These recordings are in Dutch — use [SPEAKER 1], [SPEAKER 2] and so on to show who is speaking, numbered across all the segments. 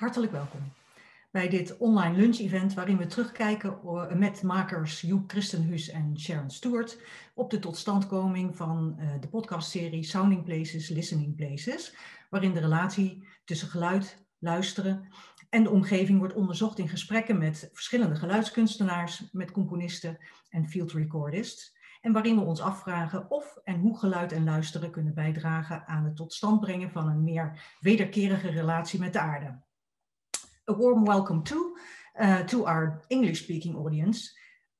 [SPEAKER 1] Hartelijk welkom bij dit online lunch-event waarin we terugkijken met makers Joep Christenhuis en Sharon Stewart op de totstandkoming van eh, de podcastserie Sounding Places, Listening Places, waarin de relatie tussen geluid, luisteren en de omgeving wordt onderzocht in gesprekken met verschillende geluidskunstenaars, met componisten en field recordists. En waarin we ons afvragen of en hoe geluid en luisteren kunnen bijdragen aan het tot stand brengen van een meer wederkerige relatie met de aarde. A warm welcome uh, to our English-speaking audience.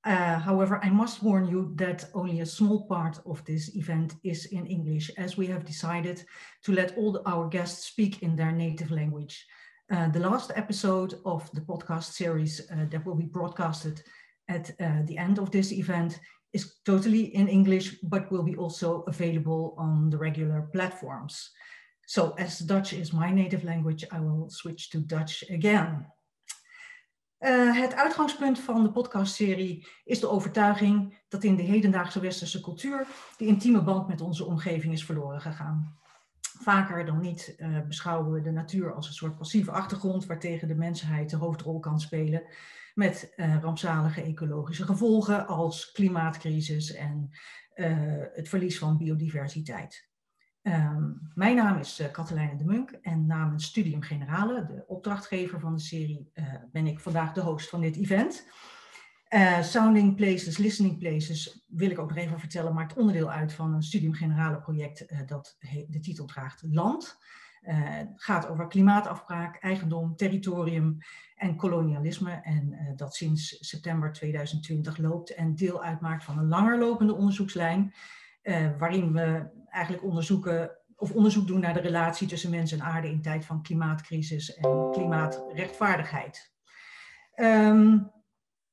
[SPEAKER 1] Uh, however, I must warn you that only a small part of this event is in English, as we have decided to let all our guests speak in their native language. Uh, the last episode of the podcast series uh, that will be broadcasted at uh, the end of this event is totally in English, but will be also available on the regular platforms. So as Dutch is my native language, I will switch to Dutch again. Uh, het uitgangspunt van de podcastserie is de overtuiging dat in de hedendaagse westerse cultuur de intieme band met onze omgeving is verloren gegaan vaker dan niet uh, beschouwen we de natuur als een soort passieve achtergrond waartegen de mensheid de hoofdrol kan spelen met uh, rampzalige ecologische gevolgen als klimaatcrisis en het verlies van biodiversiteit. Um, mijn naam is Katelijne de Munk en namens Studium Generale, de opdrachtgever van de serie, ben ik vandaag de host van dit event. Uh, sounding Places, Listening Places wil ik ook nog even vertellen, maakt onderdeel uit van een Studium Generale project uh, dat de titel draagt Land. Uh, het gaat over klimaatafbraak, eigendom, territorium en kolonialisme. En dat sinds september 2020 loopt en deel uitmaakt van een langerlopende onderzoekslijn. waarin we eigenlijk onderzoeken of onderzoek doen naar de relatie tussen mens en aarde in tijd van klimaatcrisis en klimaatrechtvaardigheid. Um,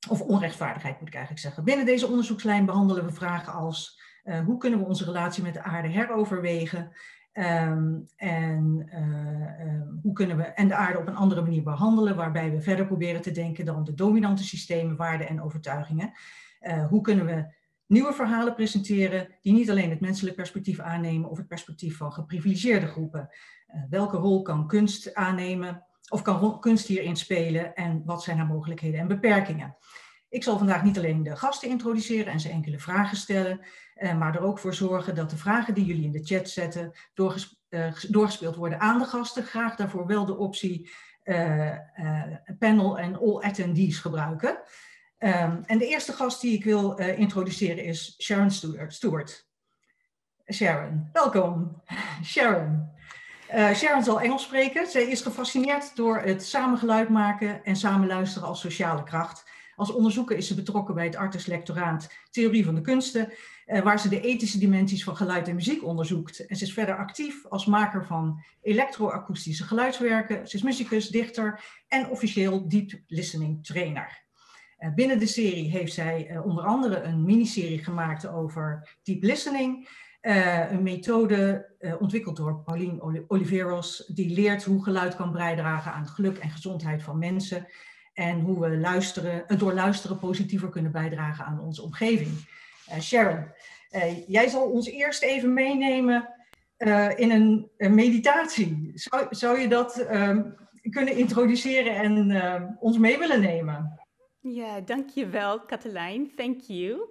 [SPEAKER 1] of onrechtvaardigheid moet ik eigenlijk zeggen. Binnen deze onderzoekslijn behandelen we vragen als uh, hoe kunnen we onze relatie met de aarde heroverwegen um, en, uh, hoe kunnen we en de aarde op een andere manier behandelen, waarbij we verder proberen te denken dan de dominante systemen, waarden en overtuigingen. Hoe kunnen we nieuwe verhalen presenteren die niet alleen het menselijk perspectief aannemen of het perspectief van geprivilegeerde groepen. welke rol kan kunst aannemen of kan kunst hierin spelen en wat zijn haar mogelijkheden en beperkingen? Ik zal vandaag niet alleen de gasten introduceren en ze enkele vragen stellen, eh, maar er ook voor zorgen dat de vragen die jullie in de chat zetten doorges uh, doorgespeeld worden aan de gasten. Graag daarvoor wel de optie panel en all attendees gebruiken. Um, en de eerste gast die ik wil introduceren is Sharon Stewart. Sharon, welkom. Sharon. Uh, Sharon zal Engels spreken. Zij is gefascineerd door het samengeluid maken en samen luisteren als sociale kracht. Als onderzoeker is ze betrokken bij het Artes Lectoraat Theorie van de Kunsten, uh, waar ze de ethische dimensies van geluid en muziek onderzoekt. En ze is verder actief als maker van elektroakoestische geluidswerken. Ze is muzikus, dichter en officieel deep listening trainer. Uh, binnen de serie heeft zij onder andere een miniserie gemaakt over deep listening. Uh, een methode ontwikkeld door Pauline Oliveros, die leert hoe geluid kan bijdragen aan het geluk en gezondheid van mensen. En hoe we luisteren, door luisteren positiever kunnen bijdragen aan onze omgeving. Sharon, jij zal ons eerst even meenemen in een, meditatie. Zou, je dat ehm, kunnen introduceren en ons mee willen nemen?
[SPEAKER 2] Ja, dankjewel Katelijn. Thank you.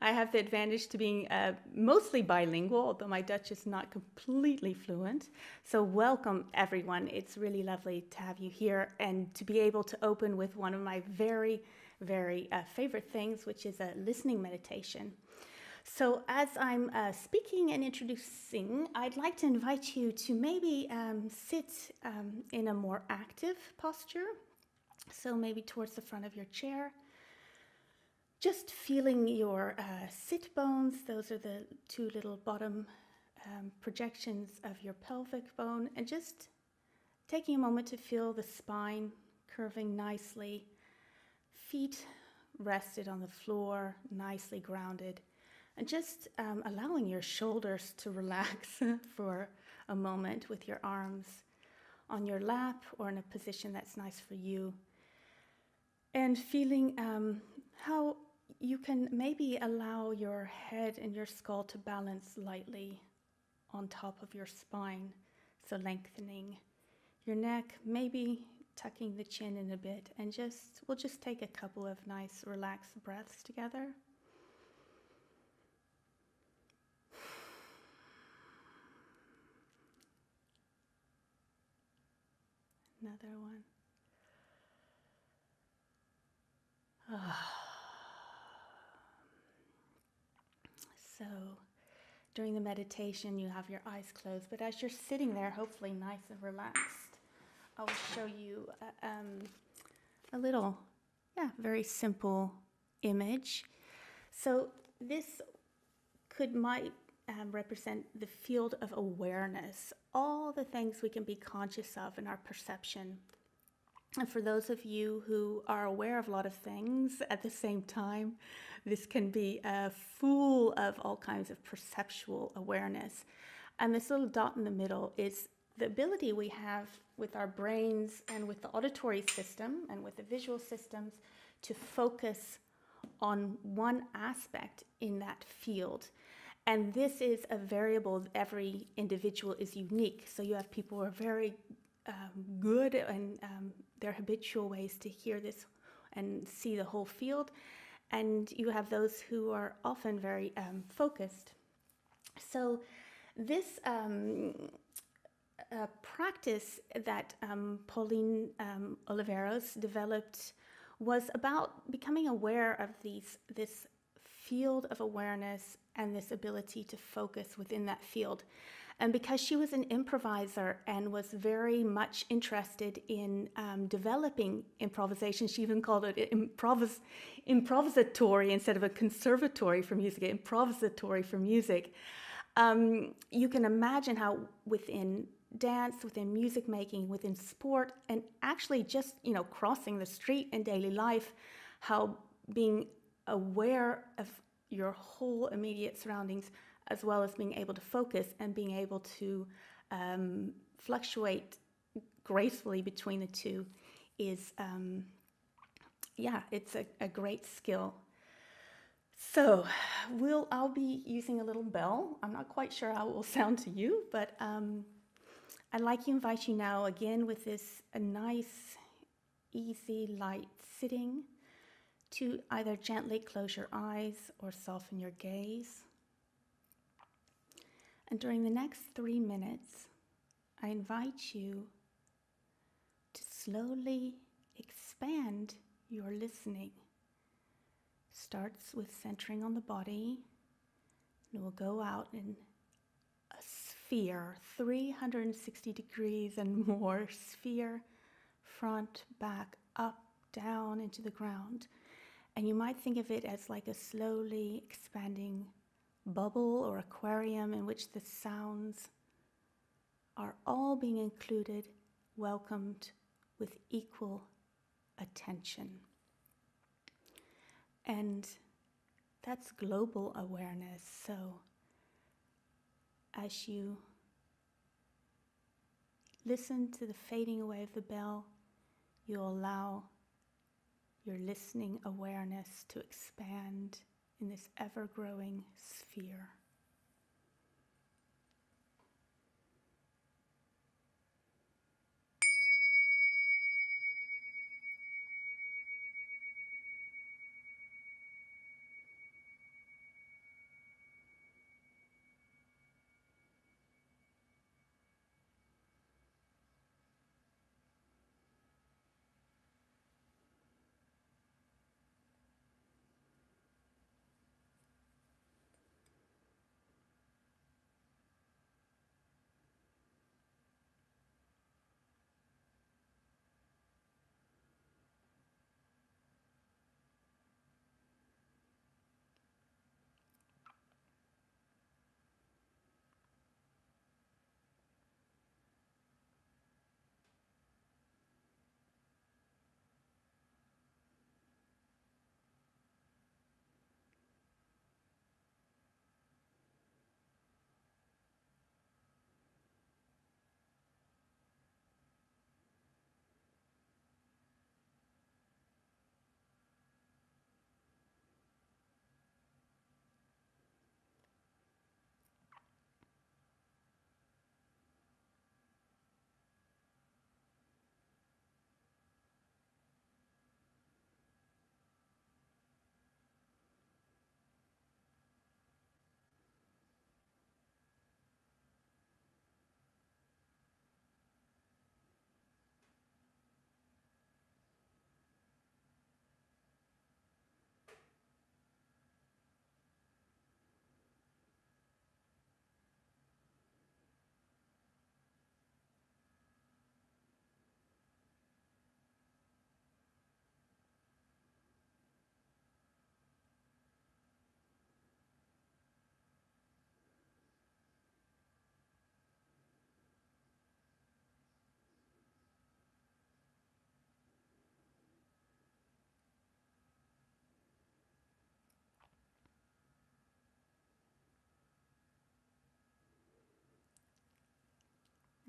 [SPEAKER 2] I have the advantage to being uh, mostly bilingual, although my Dutch is not completely fluent. So, welcome everyone. It's really lovely to have you here and to be able to open with one of my very, very uh, favorite things, which is a listening meditation. So, as I'm uh, speaking and introducing, I'd like to invite you to maybe um, sit um, in a more active posture. So, maybe towards the front of your chair just feeling your uh, sit bones, those are the two little bottom um, projections of your pelvic bone, and just taking a moment to feel the spine curving nicely, feet rested on the floor, nicely grounded, and just um, allowing your shoulders to relax for a moment with your arms on your lap or in a position that's nice for you. And feeling um, how you can maybe allow your head and your skull to balance lightly on top of your spine, so lengthening your neck, maybe tucking the chin in a bit, and just we'll just take a couple of nice relaxed breaths together. Another one. So, during the meditation, you have your eyes closed, but as you're sitting there, hopefully nice and relaxed, I'll show you a, um, a little, yeah, very simple image. So, this could might um, represent the field of awareness, all the things we can be conscious of in our perception. And for those of you who are aware of a lot of things at the same time, this can be a full of all kinds of perceptual awareness. And this little dot in the middle is the ability we have with our brains and with the auditory system and with the visual systems to focus on one aspect in that field. And this is a variable, every individual is unique. So you have people who are very um, good and um, their habitual ways to hear this and see the whole field. And you have those who are often very um, focused. So, this um, uh, practice that um, Pauline um, Oliveros developed was about becoming aware of these, this field of awareness and this ability to focus within that field. And because she was an improviser and was very much interested in um, developing improvisation, she even called it improvis- improvisatory instead of a conservatory for music, improvisatory for music. Um, you can imagine how within dance, within music making, within sport, and actually just you know crossing the street in daily life, how being aware of your whole immediate surroundings as well as being able to focus and being able to um, fluctuate gracefully between the two is, um, yeah, it's a, a, great skill. So, we'll, I'll be using a little bell. I'm not quite sure how it will sound to you, but um, I'd like to invite you now again with this a nice, easy, light sitting to either gently close your eyes or soften your gaze. And during the next three minutes, I invite you to slowly expand your listening. Starts with centering on the body, and will go out in a sphere, 360 degrees and more sphere, front, back, up, down into the ground. And you might think of it as like a slowly expanding bubble or aquarium in which the sounds are all being included, welcomed with equal attention. And that's global awareness. So, as you listen to the fading away of the bell, you allow your listening awareness to expand in this ever growing sphere.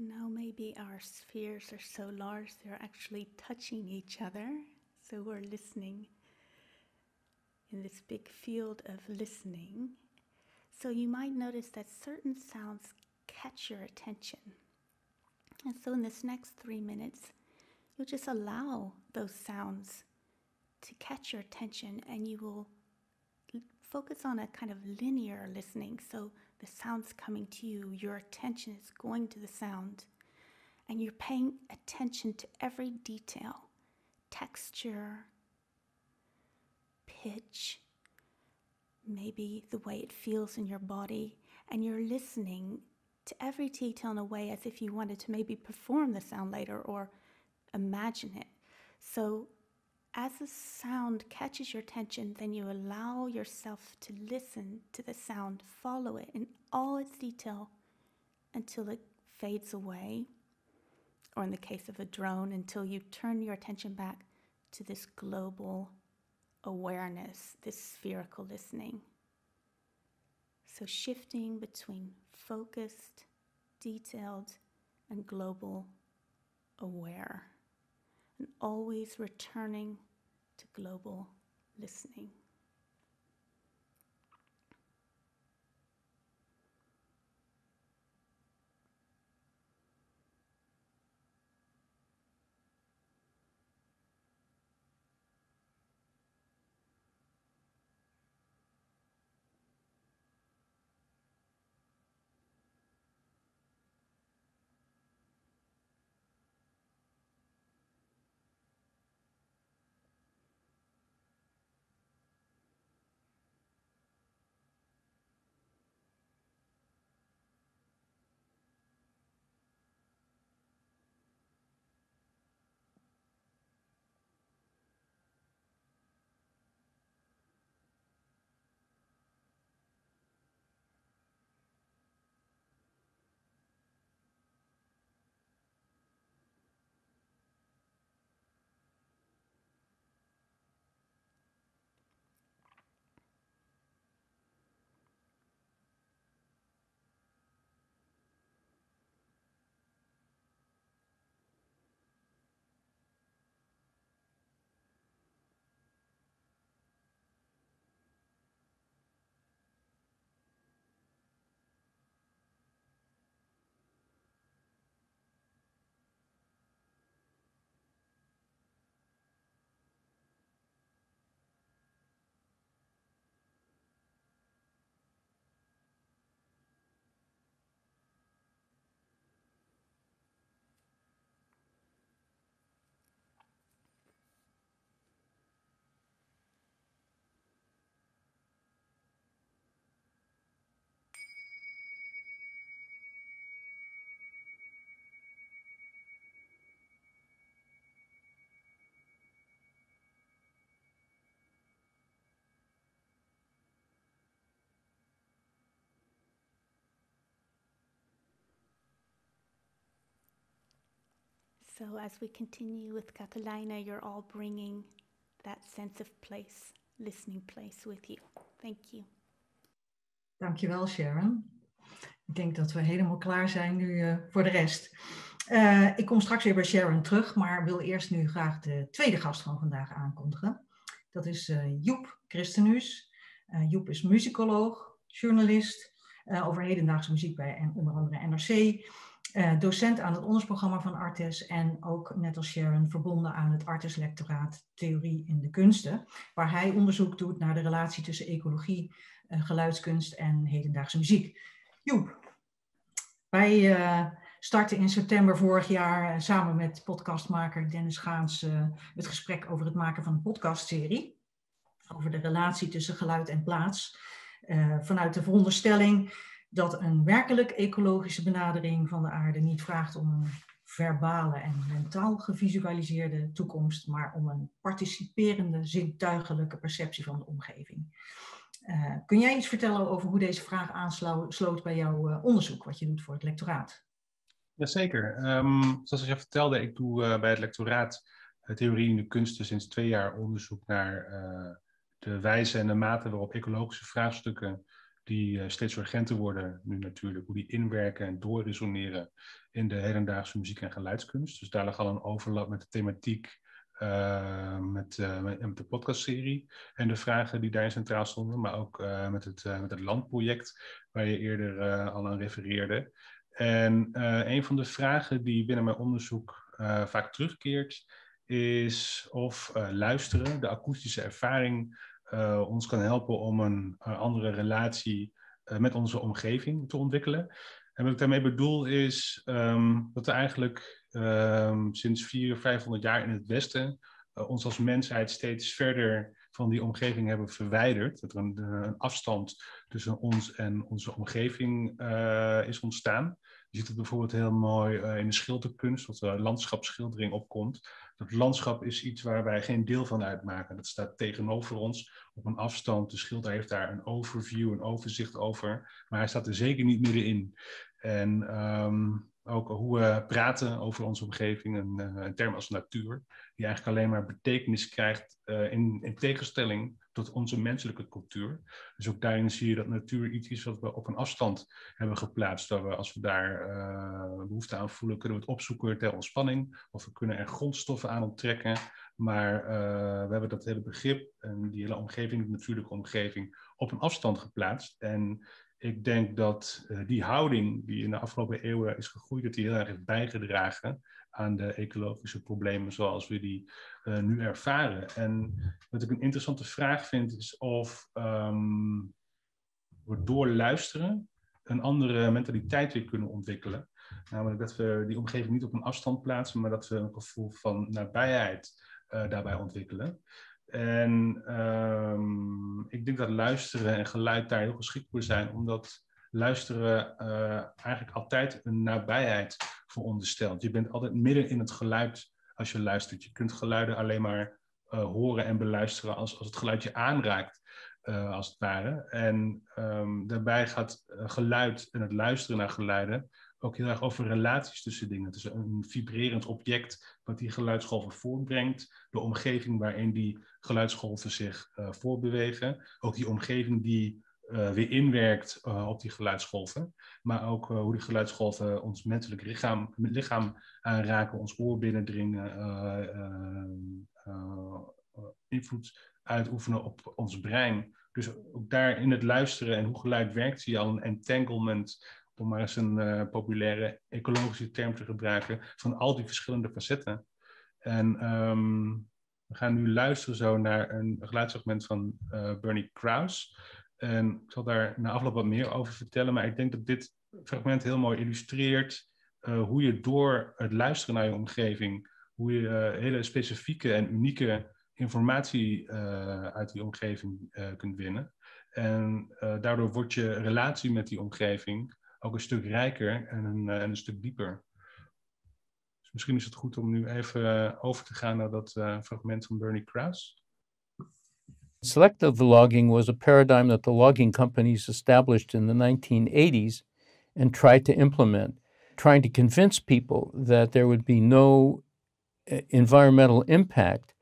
[SPEAKER 2] Now, maybe our spheres are so large they're actually touching each other. So we're listening in this big field of listening. So you might notice that certain sounds catch your attention. And so in this next three minutes, you'll just allow those sounds to catch your attention and you will focus on a kind of linear listening. So the sound's coming to you, your attention is going to the sound, and you're paying attention to every detail texture, pitch, maybe the way it feels in your body, and you're listening to every detail in a way as if you wanted to maybe perform the sound later or imagine it. So, as the sound catches your attention, then you allow yourself to listen to the sound, follow it in all its detail until it fades away, or in the case of a drone, until you turn your attention back to this global awareness, this spherical listening. So, shifting between focused, detailed, and global aware, and always returning to global listening. So, as we continue with Catalina, you're all bringing that sense of place, listening place with you. Thank.
[SPEAKER 1] Dankjewel, Sharon. Ik denk dat we helemaal klaar zijn nu uh, voor de rest. Uh, ik kom straks weer bij Sharon terug, maar wil eerst nu graag de tweede gast van vandaag aankondigen. Dat is uh, Joep Christenhuis. Joep is muzikoloog, journalist over hedendaagse muziek bij en onder andere NRC. Uh, docent aan het ondersprogramma van Artes en ook, net als Sharon, verbonden aan het Artes-lectoraat Theorie in de Kunsten, waar hij onderzoek doet naar de relatie tussen ecologie, uh, geluidskunst en hedendaagse muziek. Joep, wij uh, starten in september vorig jaar samen met podcastmaker Dennis Gaans het gesprek over het maken van een podcastserie over de relatie tussen geluid en plaats. vanuit de veronderstelling dat een werkelijk ecologische benadering van de aarde niet vraagt om een verbale en mentaal gevisualiseerde toekomst, maar om een participerende, zintuigelijke perceptie van de omgeving. Uh, kun jij iets vertellen over hoe deze vraag aansloot bij jouw uh, onderzoek, wat je doet voor het lectoraat?
[SPEAKER 3] Jazeker. Um, zoals je vertelde, ik doe uh, bij het lectoraat Theorie in de Kunsten sinds twee jaar onderzoek naar de wijze en de mate waarop ecologische vraagstukken die steeds urgenter worden nu natuurlijk, hoe die inwerken en doorresoneren in de hedendaagse muziek- en geluidskunst. Dus daar lag al een overlap met de thematiek uh, met, uh, met, de podcastserie en de vragen die daarin centraal stonden, maar ook met, het, met het landproject waar je eerder al aan refereerde. En een van de vragen die binnen mijn onderzoek vaak terugkeert, is of luisteren, de akoestische ervaring, ons kan helpen om een andere relatie met onze omgeving te ontwikkelen. En wat ik daarmee bedoel is um, dat we eigenlijk um, sinds 400, 500 jaar in het Westen ons als mensheid steeds verder van die omgeving hebben verwijderd. Dat er een, een afstand tussen ons en onze omgeving is ontstaan. Je ziet het bijvoorbeeld heel mooi in de schilderkunst, wat de landschapsschildering opkomt. Dat landschap is iets waar wij geen deel van uitmaken. Dat staat tegenover ons op een afstand. De schilder heeft daar een overview, een overzicht over. Maar hij staat er zeker niet middenin. En um, ook hoe we praten over onze omgeving, een, eh, een, term als natuur, die eigenlijk alleen maar betekenis krijgt uh, in, in, tegenstelling onze menselijke cultuur. Dus ook daarin zie je dat natuur iets is wat we op een afstand hebben geplaatst. Dat we, als we daar uh, behoefte aan voelen, kunnen we het opzoeken ter ontspanning. Of we kunnen er grondstoffen aan onttrekken. Maar we hebben dat hele begrip en die hele omgeving, de natuurlijke omgeving, op een afstand geplaatst. En ik denk dat uh, die houding die in de afgelopen eeuwen is gegroeid, dat die heel erg heeft bijgedragen aan de ecologische problemen zoals we die uh, nu ervaren. En wat ik een interessante vraag vind, is of um, we door luisteren een andere mentaliteit weer kunnen ontwikkelen. Namelijk dat we die omgeving niet op een afstand plaatsen, maar dat we een gevoel van nabijheid uh, daarbij ontwikkelen. En um, ik denk dat luisteren en geluid daar heel geschikt voor zijn, omdat luisteren uh, eigenlijk altijd een nabijheid veronderstelt. Je bent altijd midden in het geluid als je luistert. Je kunt geluiden alleen maar uh, horen en beluisteren als, als het geluid je aanraakt, uh, als het ware. En um, daarbij gaat geluid en het luisteren naar geluiden ook heel erg over relaties tussen dingen. Dus een vibrerend object wat die geluidsgolven voortbrengt, de omgeving waarin die geluidsgolven zich uh, voortbewegen, ook die omgeving die uh, weer inwerkt uh, op die geluidsgolven, maar ook hoe die geluidsgolven ons menselijk lichaam, lichaam aanraken, ons oor binnendringen, invloed uitoefenen op ons brein. Dus ook daar in het luisteren en hoe geluid werkt, zie je al een entanglement om maar eens een populaire ecologische term te gebruiken, van al die verschillende facetten. En um, we gaan nu luisteren zo naar een geluidsfragment van Bernie Krause. En ik zal daar na afloop wat meer over vertellen, maar ik denk dat dit fragment heel mooi illustreert uh, hoe je door het luisteren naar je omgeving, hoe je hele specifieke en unieke informatie uit die omgeving kunt winnen. En daardoor wordt je relatie met die omgeving ook een stuk rijker en een, en een stuk dieper. Dus misschien is het goed om nu even over te gaan naar dat fragment van Bernie Krause.
[SPEAKER 4] Selective logging was a paradigm that the logging companies established in the 1980s and tried to implement, trying to convince people that there would be no environmental impact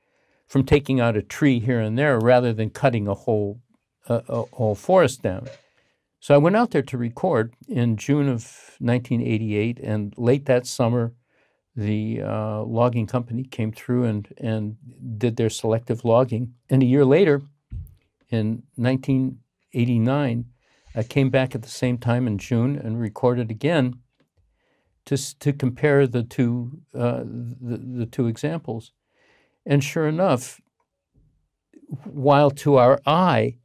[SPEAKER 4] from taking out a tree here and there rather than cutting a whole, uh, a whole forest down. So I went out there to record in June of 1988, and late that summer, the uh, logging company came through and, and did their selective logging. And a year later, in 1989, I came back at the same time in June and recorded again to, to compare the two, uh, the, the two examples. And sure enough, while to our eye,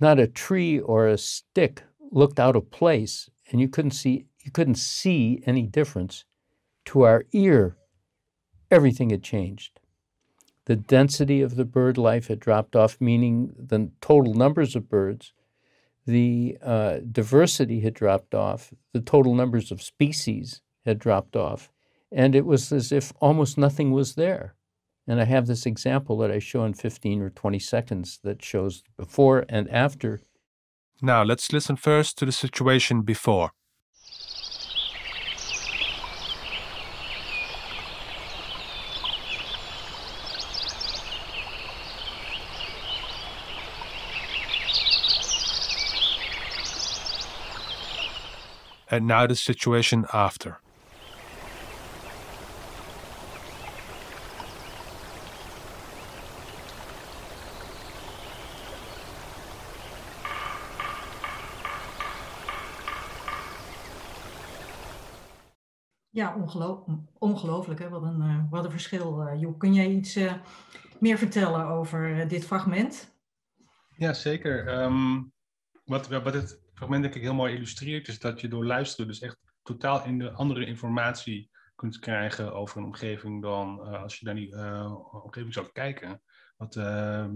[SPEAKER 4] not a tree or a stick looked out of place and you couldn't see you couldn't see any difference to our ear everything had changed the density of the bird life had dropped off meaning the total numbers of birds the uh, diversity had dropped off the total numbers of species had dropped off and it was as if almost nothing was there and I have this example that I show in 15 or 20 seconds that shows before and after.
[SPEAKER 5] Now, let's listen first to the situation before. And now the situation after.
[SPEAKER 1] Ja, ongeloo ongelooflijk. Hè? Wat, een, uh, wat een verschil. Uh, Joep, kun jij iets uh, meer vertellen over dit fragment?
[SPEAKER 3] Ja, zeker. Um, wat, wat het fragment denk ik heel mooi illustreert, is dat je door luisteren dus echt totaal in de andere informatie kunt krijgen over een omgeving dan als je naar die omgeving zou kijken. Wat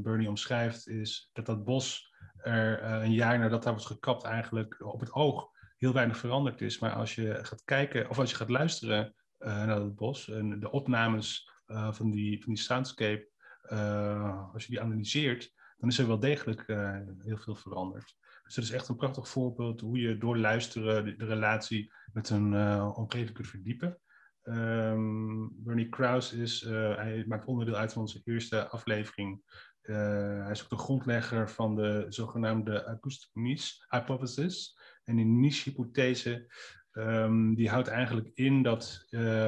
[SPEAKER 3] Bernie omschrijft is dat dat bos er een jaar nadat daar wordt gekapt eigenlijk op het oog heel weinig veranderd is. Maar als je gaat kijken, of als je gaat luisteren uh, naar het bos en de opnames uh, van, die, van die soundscape, uh, als je die analyseert, dan is er wel degelijk heel veel veranderd. Dus dat is echt een prachtig voorbeeld hoe je door luisteren de, relatie met een omgeving kunt verdiepen. Um, Bernie Krause is, hij maakt onderdeel uit van onze eerste aflevering. hij is ook de grondlegger van de zogenaamde acoustic niche hypothesis. En die niche-hypothese um, die houdt eigenlijk in dat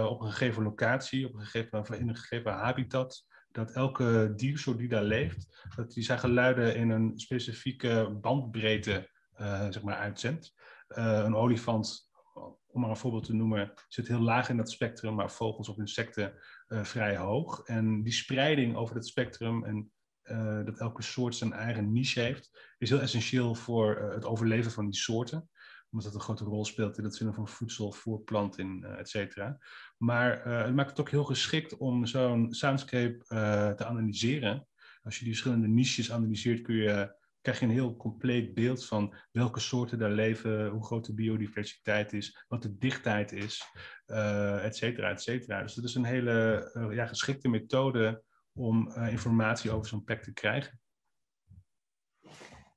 [SPEAKER 3] op een gegeven locatie, op een gegeven, in een gegeven habitat, dat elke diersoort die daar leeft, dat die zijn geluiden in een specifieke bandbreedte uh, zeg maar uitzendt. Uh, een olifant, om maar een voorbeeld te noemen, zit heel laag in dat spectrum, maar vogels of insecten vrij hoog. En die spreiding over het spectrum en dat elke soort zijn eigen niche heeft, is heel essentieel voor het overleven van die soorten. Omdat dat een grote rol speelt in het vinden van voedsel, voerplanting, uh, et cetera. Maar het maakt het ook heel geschikt om zo'n soundscape te analyseren. Als je die verschillende niches analyseert, kun je, krijg je een heel compleet beeld van welke soorten daar leven, hoe groot de biodiversiteit is, wat de dichtheid is, et cetera, et cetera. Dus dat is een hele ja, geschikte methode om informatie over zo'n plek te krijgen.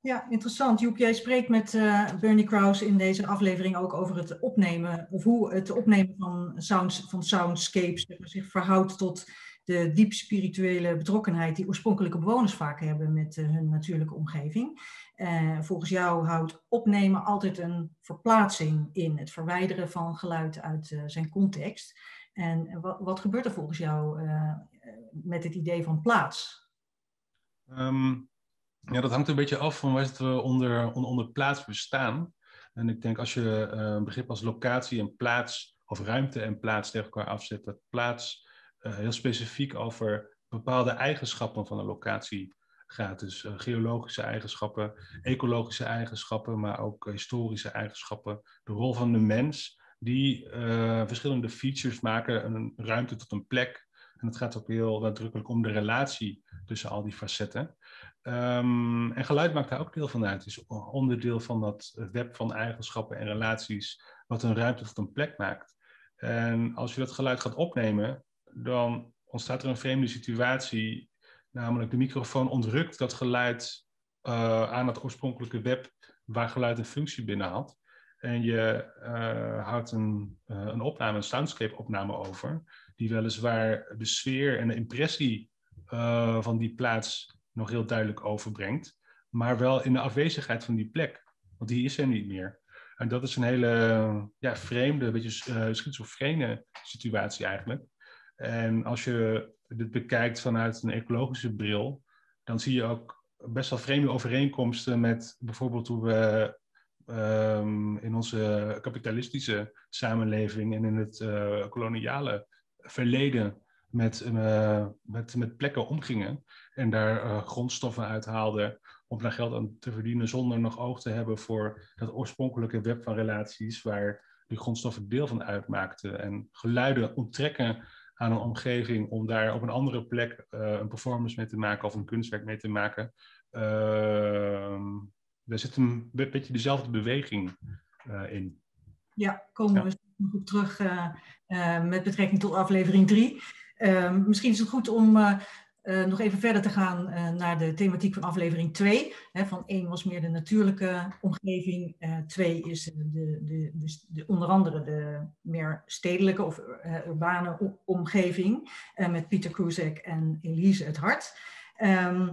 [SPEAKER 1] Ja, interessant. Joep, jij spreekt met uh, Bernie Krause in deze aflevering ook over het opnemen, of hoe het opnemen van, sounds, van soundscapes zich verhoudt tot de diep spirituele betrokkenheid die oorspronkelijke bewoners vaak hebben met uh, hun natuurlijke omgeving. Uh, volgens jou houdt opnemen altijd een verplaatsing in, het verwijderen van geluid uit zijn context. En wat, gebeurt er volgens jou met het idee van plaats?
[SPEAKER 3] Um, ja, dat hangt een beetje af van waar we onder, onder, plaats bestaan. En ik denk als je uh, begrip als locatie en plaats, of ruimte en plaats tegen elkaar afzet, dat plaats uh, heel specifiek over bepaalde eigenschappen van een locatie gaat. Dus uh, geologische eigenschappen, ecologische eigenschappen, maar ook historische eigenschappen. De rol van de mens, die verschillende features maken, een ruimte tot een plek, en het gaat ook heel nadrukkelijk om de relatie tussen al die facetten. Um, en geluid maakt daar ook deel van uit. Het is onderdeel van dat web van eigenschappen en relaties, wat een ruimte of een plek maakt. En als je dat geluid gaat opnemen, dan ontstaat er een vreemde situatie. Namelijk, de microfoon ontrukt dat geluid uh, aan het oorspronkelijke web waar geluid een functie binnen had. En je uh, houdt een, uh, een opname, een soundscape-opname over die weliswaar de sfeer en de impressie van die plaats nog heel duidelijk overbrengt, maar wel in de afwezigheid van die plek, want die is er niet meer. En dat is een hele ja, vreemde, beetje uh, schizofrene situatie eigenlijk. En als je dit bekijkt vanuit een ecologische bril, dan zie je ook best wel vreemde overeenkomsten met bijvoorbeeld hoe we um, in onze kapitalistische samenleving en in het uh, koloniale verleden met, uh, met, met plekken omgingen en daar uh, grondstoffen uithaalden om daar geld aan te verdienen zonder nog oog te hebben voor dat oorspronkelijke web van relaties waar die grondstoffen deel van uitmaakten en geluiden onttrekken aan een omgeving om daar op een andere plek uh, een performance mee te maken of een kunstwerk mee te maken. Ehm, daar zit een beetje dezelfde beweging in.
[SPEAKER 1] Ja, komen we nog op terug uh, uh, met betrekking tot aflevering 3. Ehm, misschien is het goed om eh, nog even verder te gaan naar de thematiek van aflevering 2. Hè, van 1 was meer de natuurlijke omgeving, 2 is de, de, de, de, onder andere de meer stedelijke of urbane omgeving met Pieter Kruzek en Elise het Hart. Ehm,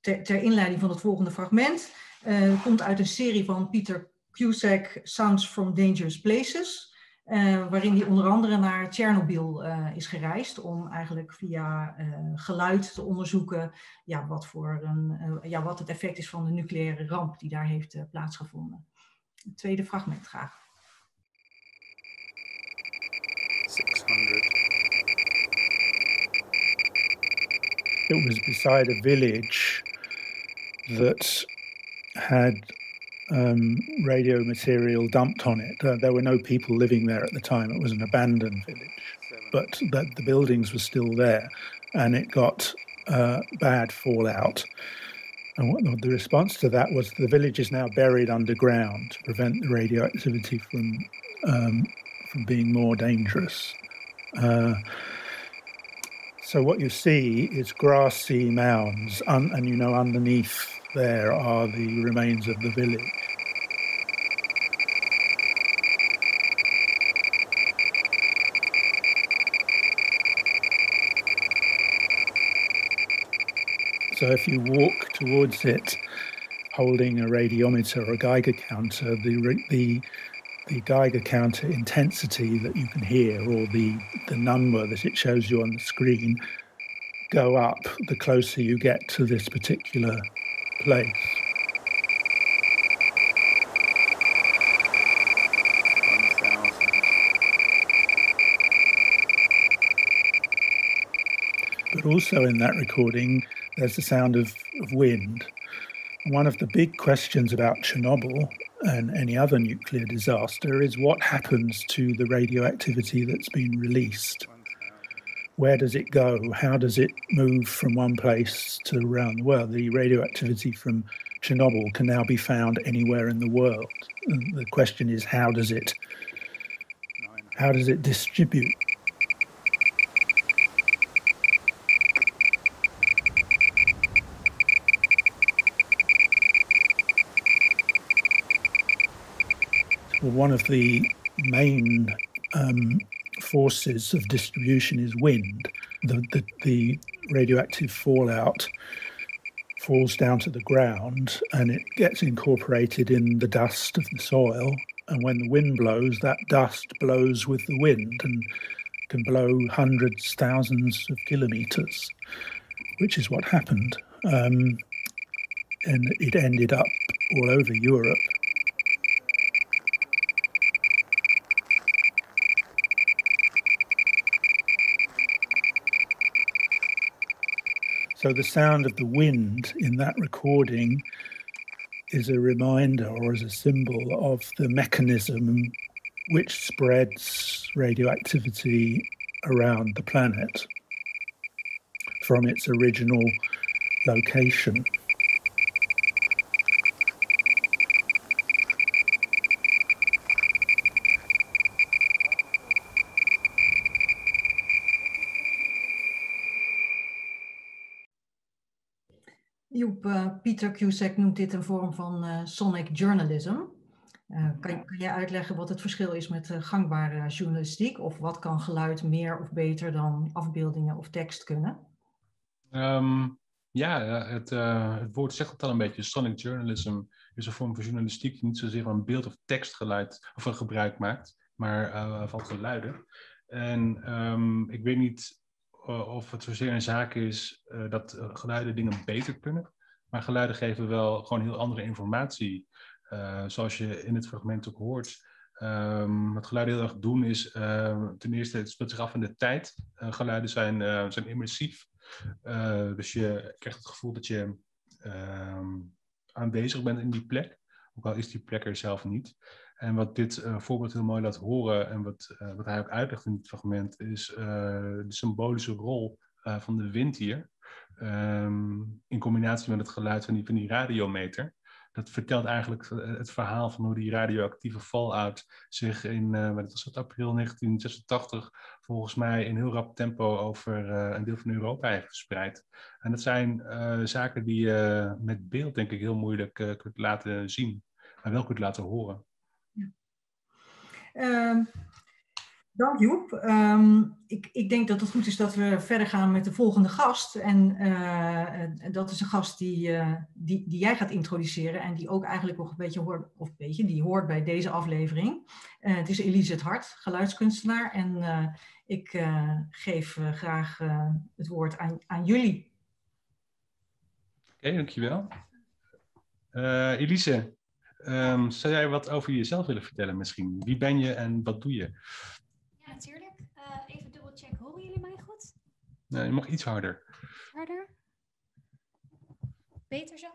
[SPEAKER 1] ter, inleiding van het volgende fragment komt uit een serie van Pieter Cusack Sounds from Dangerous Places. Uh, waarin hij onder andere naar Tsjernobyl uh, is gereisd om eigenlijk via uh, geluid te onderzoeken ja, wat, voor een, ja, wat het effect is van de nucleaire ramp die daar heeft plaatsgevonden. Het tweede fragment graag. 600.
[SPEAKER 6] It was beside a village that had um, radio material dumped on it. Uh, there were no people living there at the time. It was an abandoned village, but the, the buildings were still there, and it got uh, bad fallout. And what the response to that was the village is now buried underground to prevent the radioactivity from um, from being more dangerous. Uh, so what you see is grassy mounds, un- and you know underneath there are the remains of the village. So if you walk towards it holding a radiometer or a Geiger counter, the, the, the Geiger counter intensity that you can hear or the, the number that it shows you on the screen go up the closer you get to this particular place. But also in that recording, there's the sound of, of wind. One of the big questions about Chernobyl and any other nuclear disaster is what happens to the radioactivity that's been released. Where does it go? How does it move from one place to around the world? The radioactivity from Chernobyl can now be found anywhere in the world. And the question is how does it how does it distribute? Well, one of the main um, forces of distribution is wind. The, the, the radioactive fallout falls down to the ground and it gets incorporated in the dust of the soil. And when the wind blows, that dust blows with the wind and can blow hundreds, thousands of kilometers, which is what happened. Um, and it ended up all over Europe So the sound of the wind in that recording is a reminder or is a symbol of the mechanism which spreads radioactivity around the planet from its original location.
[SPEAKER 1] Pieter Cusack noemt dit een vorm van uh, sonic journalism. Uh, kan, kan jij uitleggen wat het verschil is met gangbare journalistiek? Of wat kan geluid meer of beter dan afbeeldingen of tekst kunnen?
[SPEAKER 3] Um, ja, het, het, woord zegt het al een beetje. Sonic journalism is een vorm van journalistiek die niet zozeer van beeld of tekstgeluid of een gebruik maakt, maar van geluiden. En um, ik weet niet of het zozeer een zaak is uh, dat geluiden dingen beter kunnen. Maar geluiden geven wel gewoon heel andere informatie. Uh, zoals je in het fragment ook hoort. Um, wat geluiden heel erg doen is, uh, ten eerste, het speelt zich af in de tijd. geluiden zijn, zijn immersief. dus je krijgt het gevoel dat je ehm, aanwezig bent in die plek. Ook al is die plek er zelf niet. En wat dit voorbeeld heel mooi laat horen en wat, wat hij ook uitlegt in dit fragment, is de symbolische rol van de wind hier. Um, in combinatie met het geluid van die, radiometer. Dat vertelt eigenlijk het verhaal van hoe die radioactieve fallout zich in, wat was het, april 1986, volgens mij in heel rap tempo over een deel van Europa heeft verspreid. En dat zijn zaken die je met beeld, denk ik, heel moeilijk kunt laten zien, maar wel kunt laten horen.
[SPEAKER 1] Uh, Dank Joep. Ehm, ik, ik, denk dat het goed is dat we verder gaan met de volgende gast. En uh, dat is een gast die, uh, die, die jij gaat introduceren en die ook eigenlijk nog een beetje hoort, of een beetje, die hoort bij deze aflevering. Uh, het is Elise het Hart, geluidskunstenaar. En ik geef graag het woord aan, aan jullie.
[SPEAKER 3] Oké, okay, dankjewel. Elise, um, zou jij wat over jezelf willen vertellen misschien? Wie ben je en wat doe je?
[SPEAKER 7] natuurlijk. Uh, even dubbelcheck. Horen jullie mij goed?
[SPEAKER 3] Nee, je mag iets harder.
[SPEAKER 7] Harder? Beter zo?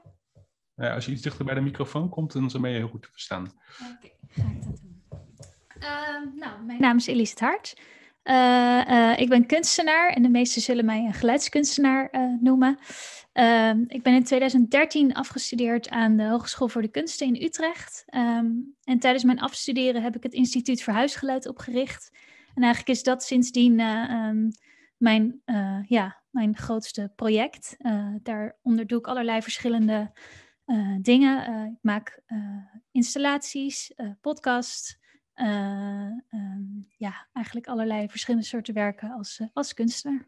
[SPEAKER 3] Ja, als je iets dichter bij de microfoon komt, dan ben je heel goed te verstaan.
[SPEAKER 7] Oké, ga ik dat doen. Uh, nou, mijn naam is Elise het Hart. Uh, ik ben kunstenaar en de meesten zullen mij een geluidskunstenaar noemen. Ehm, ik ben in 2013 afgestudeerd aan de Hogeschool voor de Kunsten in Utrecht. Um, en tijdens mijn afstuderen heb ik het Instituut voor Huisgeluid opgericht. En eigenlijk is dat sindsdien uh, mijn, uh, ja, mijn grootste project. Uh, daaronder doe ik allerlei verschillende dingen. ik maak installaties, podcast. Um, ja, eigenlijk allerlei verschillende soorten werken als, als kunstenaar.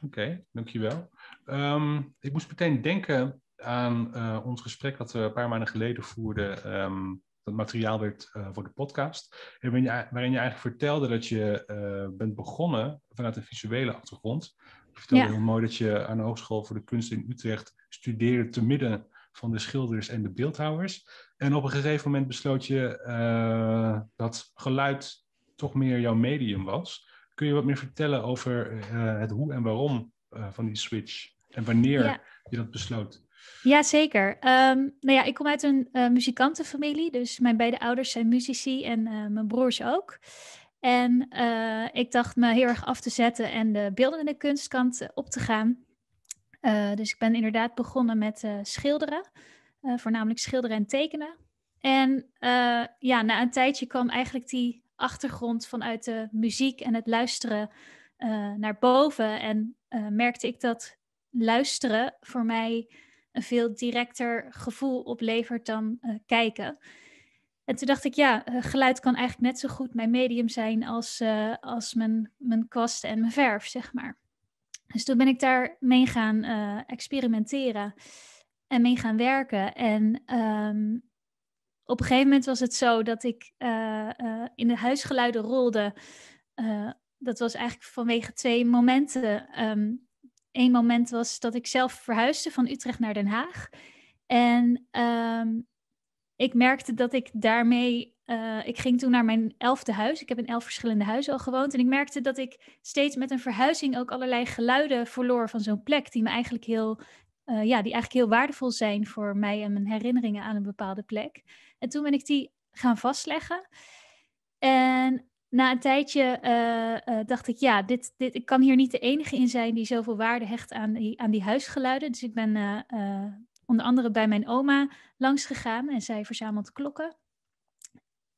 [SPEAKER 3] Oké, dankjewel. Um, ik moest meteen denken aan ons gesprek dat we een paar maanden geleden voerden um, dat materiaal werd uh, voor de podcast. En waarin je, waarin je eigenlijk vertelde dat je uh, bent begonnen vanuit een visuele achtergrond. Je vertelde ja. heel mooi dat je aan de Hogeschool voor de Kunst in Utrecht studeerde te midden van de schilders en de beeldhouwers. En op een gegeven moment besloot je uh, dat geluid toch meer jouw medium was. Kun je wat meer vertellen over het hoe en waarom van die switch? En wanneer ja. je dat besloot?
[SPEAKER 7] Ja, zeker. Um, nou ja, ik kom uit een uh, muzikantenfamilie. Dus mijn beide ouders zijn muzici en uh, mijn broers ook. En uh, ik dacht me heel erg af te zetten en de beeldende kunstkant op te gaan. dus ik ben inderdaad begonnen met schilderen. voornamelijk schilderen en tekenen. En ja, na een tijdje kwam eigenlijk die achtergrond vanuit de muziek en het luisteren naar boven. En merkte ik dat luisteren voor mij een veel directer gevoel oplevert dan uh, kijken. En toen dacht ik, ja, uh, geluid kan eigenlijk net zo goed mijn medium zijn als, uh, als mijn, mijn kwast en mijn verf, zeg maar. Dus toen ben ik daar mee gaan experimenteren en mee gaan werken. En um, op een gegeven moment was het zo dat ik in de huisgeluiden rolde. dat was eigenlijk vanwege twee momenten. Um, Eén moment was dat ik zelf verhuisde van Utrecht naar Den Haag. En um, ik merkte dat ik daarmee. Uh, ik ging toen naar mijn elfde huis. Ik heb in elf verschillende huizen al gewoond. En ik merkte dat ik steeds met een verhuizing ook allerlei geluiden verloor van zo'n plek. Die me eigenlijk heel. Uh, ja, die eigenlijk heel waardevol zijn voor mij en mijn herinneringen aan een bepaalde plek. En toen ben ik die gaan vastleggen. En na een tijdje uh, uh, dacht ik, ja, dit, dit, ik kan hier niet de enige in zijn die zoveel waarde hecht aan die, aan die huisgeluiden. Dus ik ben uh, onder andere bij mijn oma langs gegaan en zij verzamelt klokken.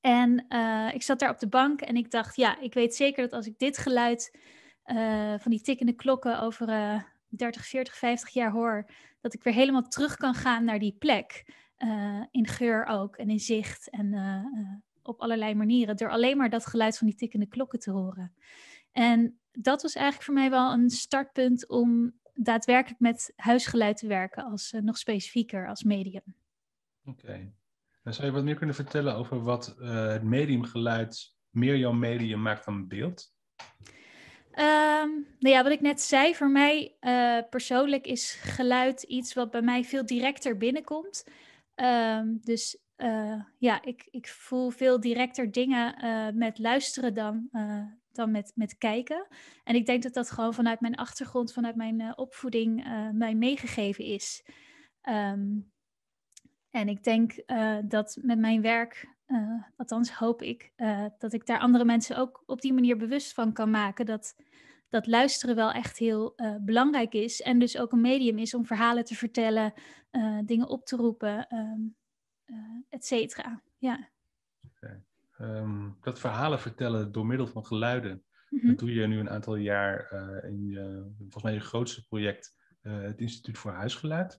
[SPEAKER 7] En ik zat daar op de bank en ik dacht, ja, ik weet zeker dat als ik dit geluid van die tikkende klokken over 30, 40, 50 jaar hoor, dat ik weer helemaal terug kan gaan naar die plek. in geur ook en in zicht en op allerlei manieren. Door alleen maar dat geluid van die tikkende klokken te horen. En dat was eigenlijk voor mij wel een startpunt om daadwerkelijk met huisgeluid te werken, als uh, nog specifieker als medium.
[SPEAKER 3] Oké. Okay. zou je wat meer kunnen vertellen over wat uh, het mediumgeluid meer jouw medium maakt dan beeld?
[SPEAKER 7] Um, nou ja, wat ik net zei, voor mij uh, persoonlijk is geluid iets wat bij mij veel directer binnenkomt. Um, dus uh, ja, ik, ik voel veel directer dingen uh, met luisteren dan, uh, dan met, met kijken. En ik denk dat dat gewoon vanuit mijn achtergrond, vanuit mijn opvoeding mij meegegeven is. Um, en ik denk dat met mijn werk, althans hoop ik, dat ik daar andere mensen ook op die manier bewust van kan maken. Dat, dat luisteren wel echt heel belangrijk is. En dus ook een medium is om verhalen te vertellen, dingen op te roepen. Um, uh, et cetera. Ja.
[SPEAKER 3] Okay. Um, dat verhalen vertellen door middel van geluiden, mm -hmm. dat doe je nu een aantal jaar uh, in je, volgens mij je grootste project, uh, het Instituut voor Huisgeluid.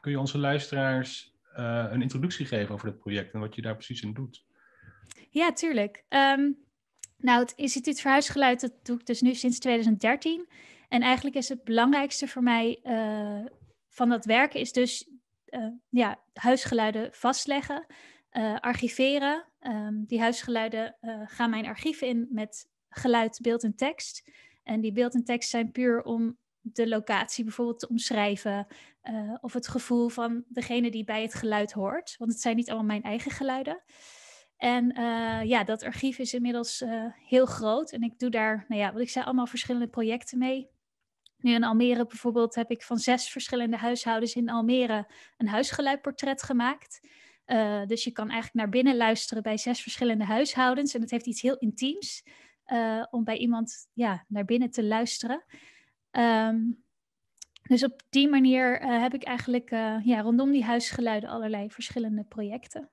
[SPEAKER 3] kun je onze luisteraars een introductie geven over het project en wat je daar precies in doet?
[SPEAKER 7] Ja, tuurlijk. Um, Nou, het Instituut voor Huisgeluid, dat doe ik dus nu sinds 2013. En eigenlijk is het belangrijkste voor mij van dat werken is dus uh, ja, huisgeluiden vastleggen, uh, archiveren. Um, die huisgeluiden gaan mijn archief in met geluid, beeld en tekst. En die beeld en tekst zijn puur om de locatie bijvoorbeeld te omschrijven. of het gevoel van degene die bij het geluid hoort. Want het zijn niet allemaal mijn eigen geluiden. En ja, dat archief is inmiddels heel groot. En ik doe daar, nou ja, wat ik zei, allemaal verschillende projecten mee. Nu in Almere bijvoorbeeld heb ik van zes verschillende huishoudens in Almere een huisgeluidportret gemaakt. Uh, dus je kan eigenlijk naar binnen luisteren bij zes verschillende huishoudens. En het heeft iets heel intiems om bij iemand ja, naar binnen te luisteren. Um, dus op die manier heb ik eigenlijk ja, rondom die huisgeluiden allerlei verschillende projecten.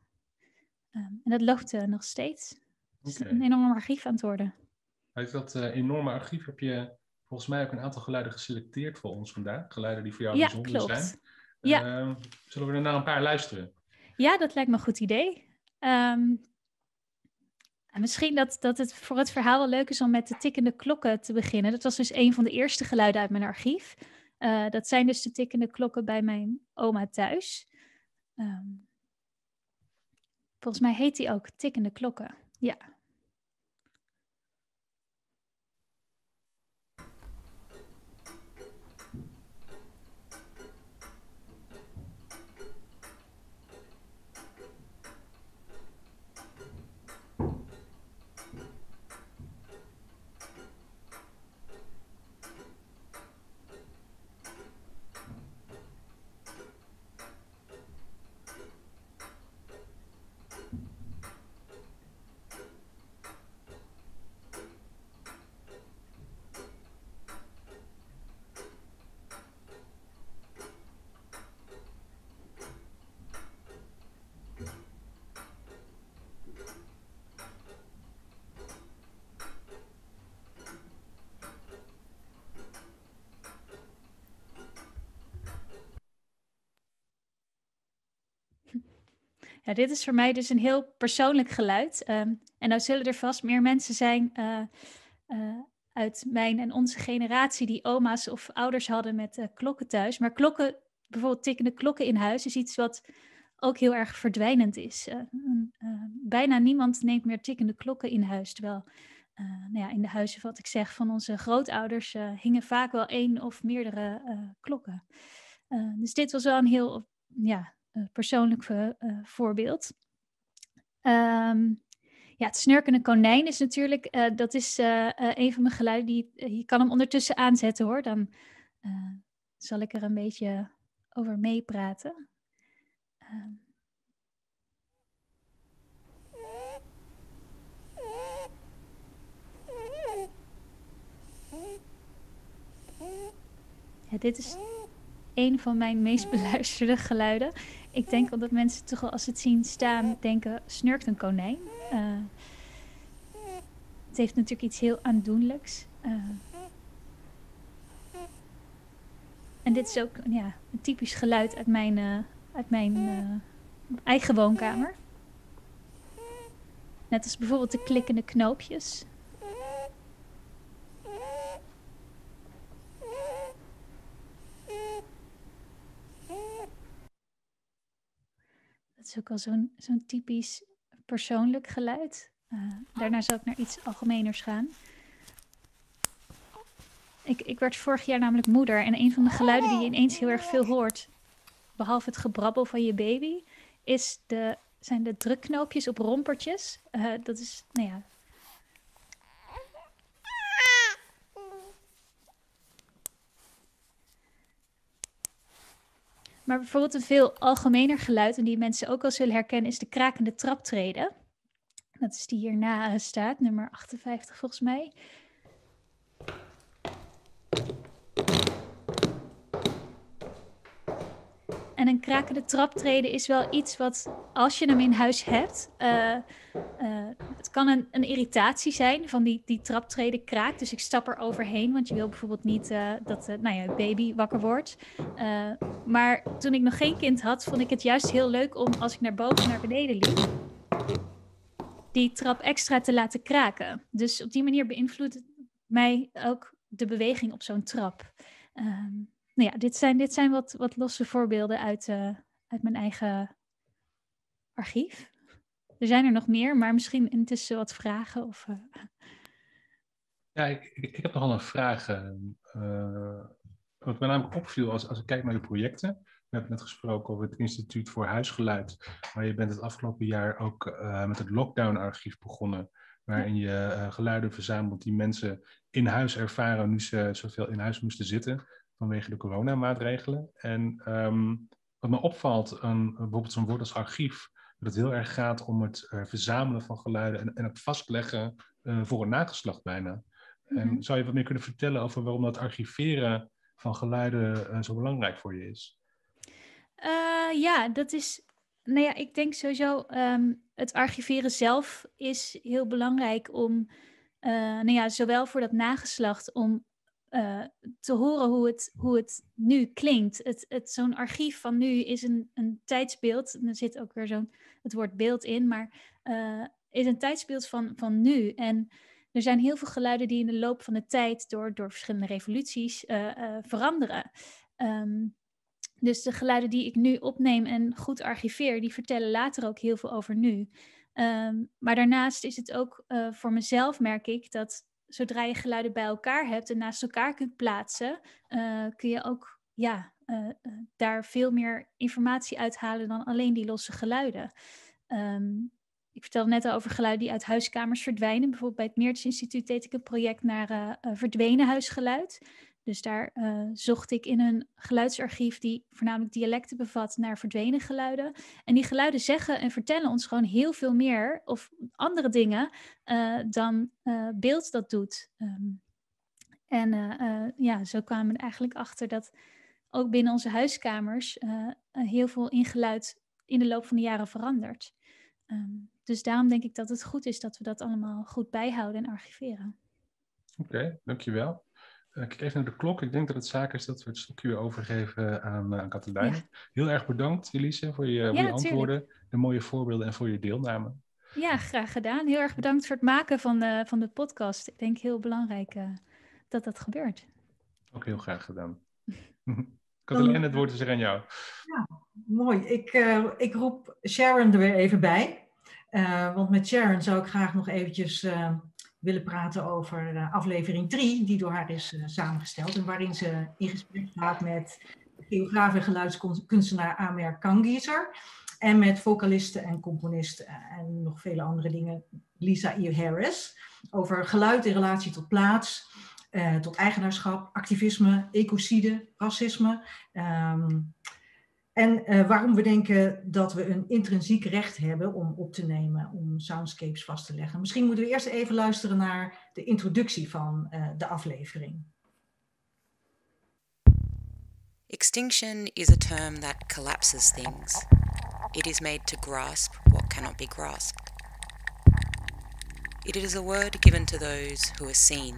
[SPEAKER 7] Um, en dat loopt nog steeds. Het is een enorm archief aan het worden.
[SPEAKER 3] Uit dat enorme archief heb je volgens mij ook een aantal geluiden geselecteerd voor ons vandaag. Geluiden die voor jou
[SPEAKER 7] ja,
[SPEAKER 3] bijzonder
[SPEAKER 7] klopt.
[SPEAKER 3] zijn.
[SPEAKER 7] Ja.
[SPEAKER 3] Uh, zullen we er naar een paar luisteren?
[SPEAKER 7] Ja, dat lijkt me een goed idee. Um, en misschien dat, dat het voor het verhaal wel leuk is om met de tikkende klokken te beginnen. Dat was dus een van de eerste geluiden uit mijn archief. Uh, dat zijn dus de tikkende klokken bij mijn oma thuis. Um, Volgens mij heet die ook Tikkende Klokken. Ja. Ja, dit is voor mij dus een heel persoonlijk geluid. Um, en nou zullen er vast meer mensen zijn uh, uh, uit mijn en onze generatie die oma's of ouders hadden met uh, klokken thuis. Maar klokken, bijvoorbeeld tikkende klokken in huis, is iets wat ook heel erg verdwijnend is. bijna niemand neemt meer tikkende klokken in huis. Terwijl nou ja, in de huizen, wat ik zeg, van onze grootouders hingen vaak wel één of meerdere klokken. dus dit was wel een heel ja, persoonlijk uh, voorbeeld. Um, ja, het snurkende konijn is natuurlijk, dat is een van mijn geluiden. Die, je kan hem ondertussen aanzetten hoor. Dan zal ik er een beetje over meepraten. Um, ja, dit is een van mijn meest beluisterde geluiden. Ik denk wel dat mensen toch wel als ze het zien staan denken, snurkt een konijn. Uh, het heeft natuurlijk iets heel aandoenlijks. Uh, en dit is ook ja, een typisch geluid uit mijn, uh, uit mijn eigen woonkamer. Net als bijvoorbeeld de klikkende knoopjes. Dat is ook al zo'n zo'n typisch persoonlijk geluid. Uh, daarna zal ik naar iets algemeners gaan. Ik, ik werd vorig jaar namelijk moeder en een van de geluiden die je ineens heel erg veel hoort, behalve het gebrabbel van je baby, is de, zijn de drukknoopjes op rompertjes. Uh, dat is, nou ja, Maar bijvoorbeeld een veel algemener geluid, en die mensen ook wel zullen herkennen, is de krakende traptreden. Dat is die hierna staat, nummer 58 volgens mij. En een krakende traptreden is wel iets wat, als je hem in huis hebt, uh, uh, het kan een, een, irritatie zijn van die, die traptreden kraakt. Dus ik stap er overheen, want je wil bijvoorbeeld niet uh, dat nou ja, baby wakker wordt. maar toen ik nog geen kind had, vond ik het juist heel leuk om, als ik naar boven naar beneden liep, die trap extra te laten kraken. Dus op die manier beïnvloedt mij ook de beweging op zo'n trap. Um, nou ja, dit zijn, dit zijn wat, wat losse voorbeelden uit, uh, uit mijn eigen archief. Er zijn er nog meer, maar misschien intussen wat vragen. Of, uh...
[SPEAKER 3] Ja, ik, ik, heb nogal een vraag. Uh, wat me namelijk opviel als, als ik kijk naar de projecten. We hebben net gesproken over het Instituut voor Huisgeluid. Maar je bent het afgelopen jaar ook met het Lockdown-archief begonnen. Waarin je geluiden verzamelt die mensen in huis ervaren nu ze zoveel in huis moesten zitten vanwege de coronamaatregelen. En um, wat me opvalt, een, bijvoorbeeld zo'n woord als archief, dat het heel erg gaat om het uh, verzamelen van geluiden en, en het vastleggen voor een nageslacht bijna. Mm -hmm. En zou je wat meer kunnen vertellen over waarom dat archiveren van geluiden zo belangrijk voor je is?
[SPEAKER 7] Ja, dat is. Nou ja, ik denk sowieso. Um, het archiveren zelf is heel belangrijk om. Nou ja, zowel voor dat nageslacht om uh, te horen hoe het, hoe het nu klinkt. Het, het, Zo'n archief van nu is een, een tijdsbeeld. Er zit ook weer zo'n het woord beeld in, maar is een tijdsbeeld van, van nu. En er zijn heel veel geluiden die in de loop van de tijd door, door verschillende revoluties veranderen. Um, dus de geluiden die ik nu opneem en goed archiveer, die vertellen later ook heel veel over nu. Um, maar daarnaast is het ook voor mezelf, merk ik, dat zodra je geluiden bij elkaar hebt en naast elkaar kunt plaatsen, uh, kun je ook ja, uh, daar veel meer informatie uithalen dan alleen die losse geluiden. Um, ik vertelde net al over geluiden die uit huiskamers verdwijnen. Bijvoorbeeld bij het Meertens Instituut deed ik een project naar verdwenen huisgeluid. Dus daar uh, zocht ik in een geluidsarchief die voornamelijk dialecten bevat naar verdwenen geluiden. En die geluiden zeggen en vertellen ons gewoon heel veel meer of andere dingen uh, dan uh, beeld dat doet. Um, en ja, zo kwamen we eigenlijk achter dat ook binnen onze huiskamers heel veel in geluid in de loop van de jaren verandert. Um, dus daarom denk ik dat het goed is dat we dat allemaal goed bijhouden en archiveren.
[SPEAKER 3] Oké, dankjewel. Uh, kijk even naar de klok. Ik denk dat het zaak is dat we het stokje weer overgeven aan, uh, aan Katelijn. Ja. Heel erg bedankt, Elise, voor je, ja, voor je antwoorden, de mooie voorbeelden en voor je deelname.
[SPEAKER 7] Ja, graag gedaan. Heel erg bedankt voor het maken van de, van de podcast. Ik denk heel belangrijk uh, dat dat gebeurt.
[SPEAKER 3] Ook heel graag gedaan. Katelijn, het woord is er aan jou.
[SPEAKER 1] Ja, mooi. Ik, ik roep Sharon er weer even bij. want met Sharon zou ik graag nog eventjes willen praten over uh, aflevering 3, die door haar is uh, samengesteld. En waarin ze in gesprek gaat met geograaf en geluidskunstenaar Amer Kangiezer. En met vocaliste en componist uh, en nog vele andere dingen, Lisa E. Harris. Over geluid in relatie tot plaats, tot eigenaarschap, activisme, ecocide, racisme. Um, en uh, waarom we denken dat we een intrinsiek recht hebben om op te nemen, om soundscapes vast te leggen. Misschien moeten we eerst even luisteren naar de introductie van uh, de aflevering.
[SPEAKER 8] Extinction is a term that collapses things. It is made to grasp what cannot be grasped. It is a word given to those who are seen,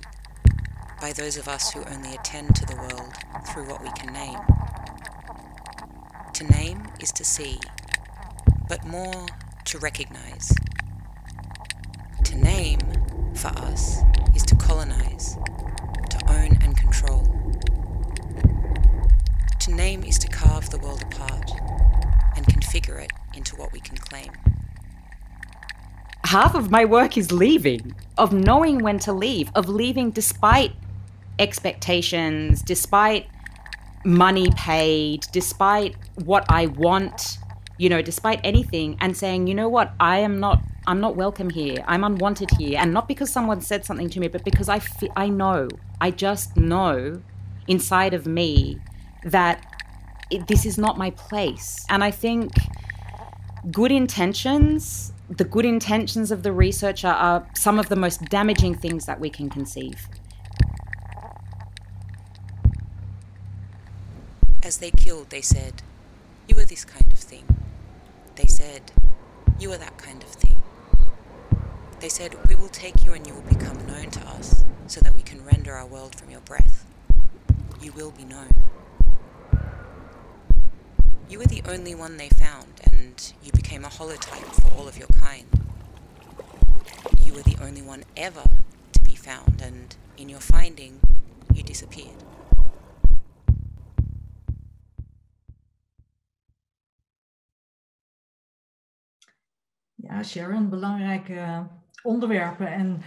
[SPEAKER 8] by those of us who only attend to the world through what we can name. To name is to see, but more to recognize. To name, for us, is to colonize, to own and control. To name is to carve the world apart and configure it into what we can claim.
[SPEAKER 9] Half of my work is leaving, of knowing when to leave, of leaving despite expectations, despite money paid, despite what I want, you know, despite anything, and saying, you know what, I am not. I'm not welcome here. I'm unwanted here, and not because someone said something to me, but because I I know. I just know inside of me that it, this is not my place. And I think good intentions, the good intentions of the researcher, are some of the most damaging things that we can conceive.
[SPEAKER 8] As they killed, they said, You are this kind of thing. They said, You are that kind of thing. They said, We will take you and you will become known to us, so that we can render our world from your breath. You will be known. You were the only one they found, and you became a holotype for all of your kind. you were the only one ever to be found, and in your finding, you disappeared.
[SPEAKER 1] Ja, Sharon, belangrijke onderwerpen. En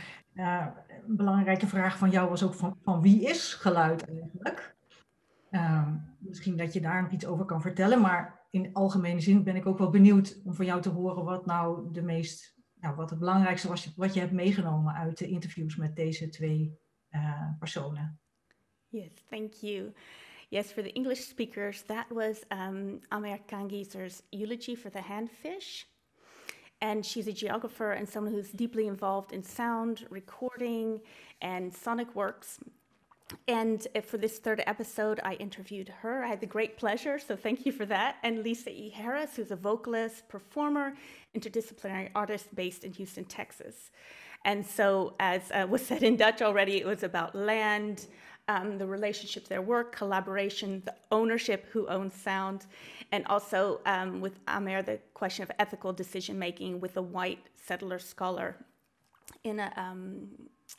[SPEAKER 1] een belangrijke vraag van jou was ook van, van wie is geluid eigenlijk? Uh, misschien dat je daar nog iets over kan vertellen, maar in algemene zin ben ik ook wel benieuwd om van jou te horen wat nou de meest, nou, wat het belangrijkste was wat je hebt meegenomen uit de interviews met deze twee uh, personen.
[SPEAKER 2] Yes, thank you. Yes, for the English speakers, that was um, Amer Kangieser's eulogy for the handfish. And she's a geographer and someone who's deeply involved in sound, recording, and sonic works. And for this third episode, I interviewed her. I had the great pleasure, so thank you for that. And Lisa E. Harris, who's a vocalist, performer, interdisciplinary artist based in Houston, Texas. And so, as uh, was said in Dutch already, it was about land, um, the to their work, collaboration, the ownership, who owns sound, and also um, with Amer, the question of ethical decision making with a white settler scholar in a um,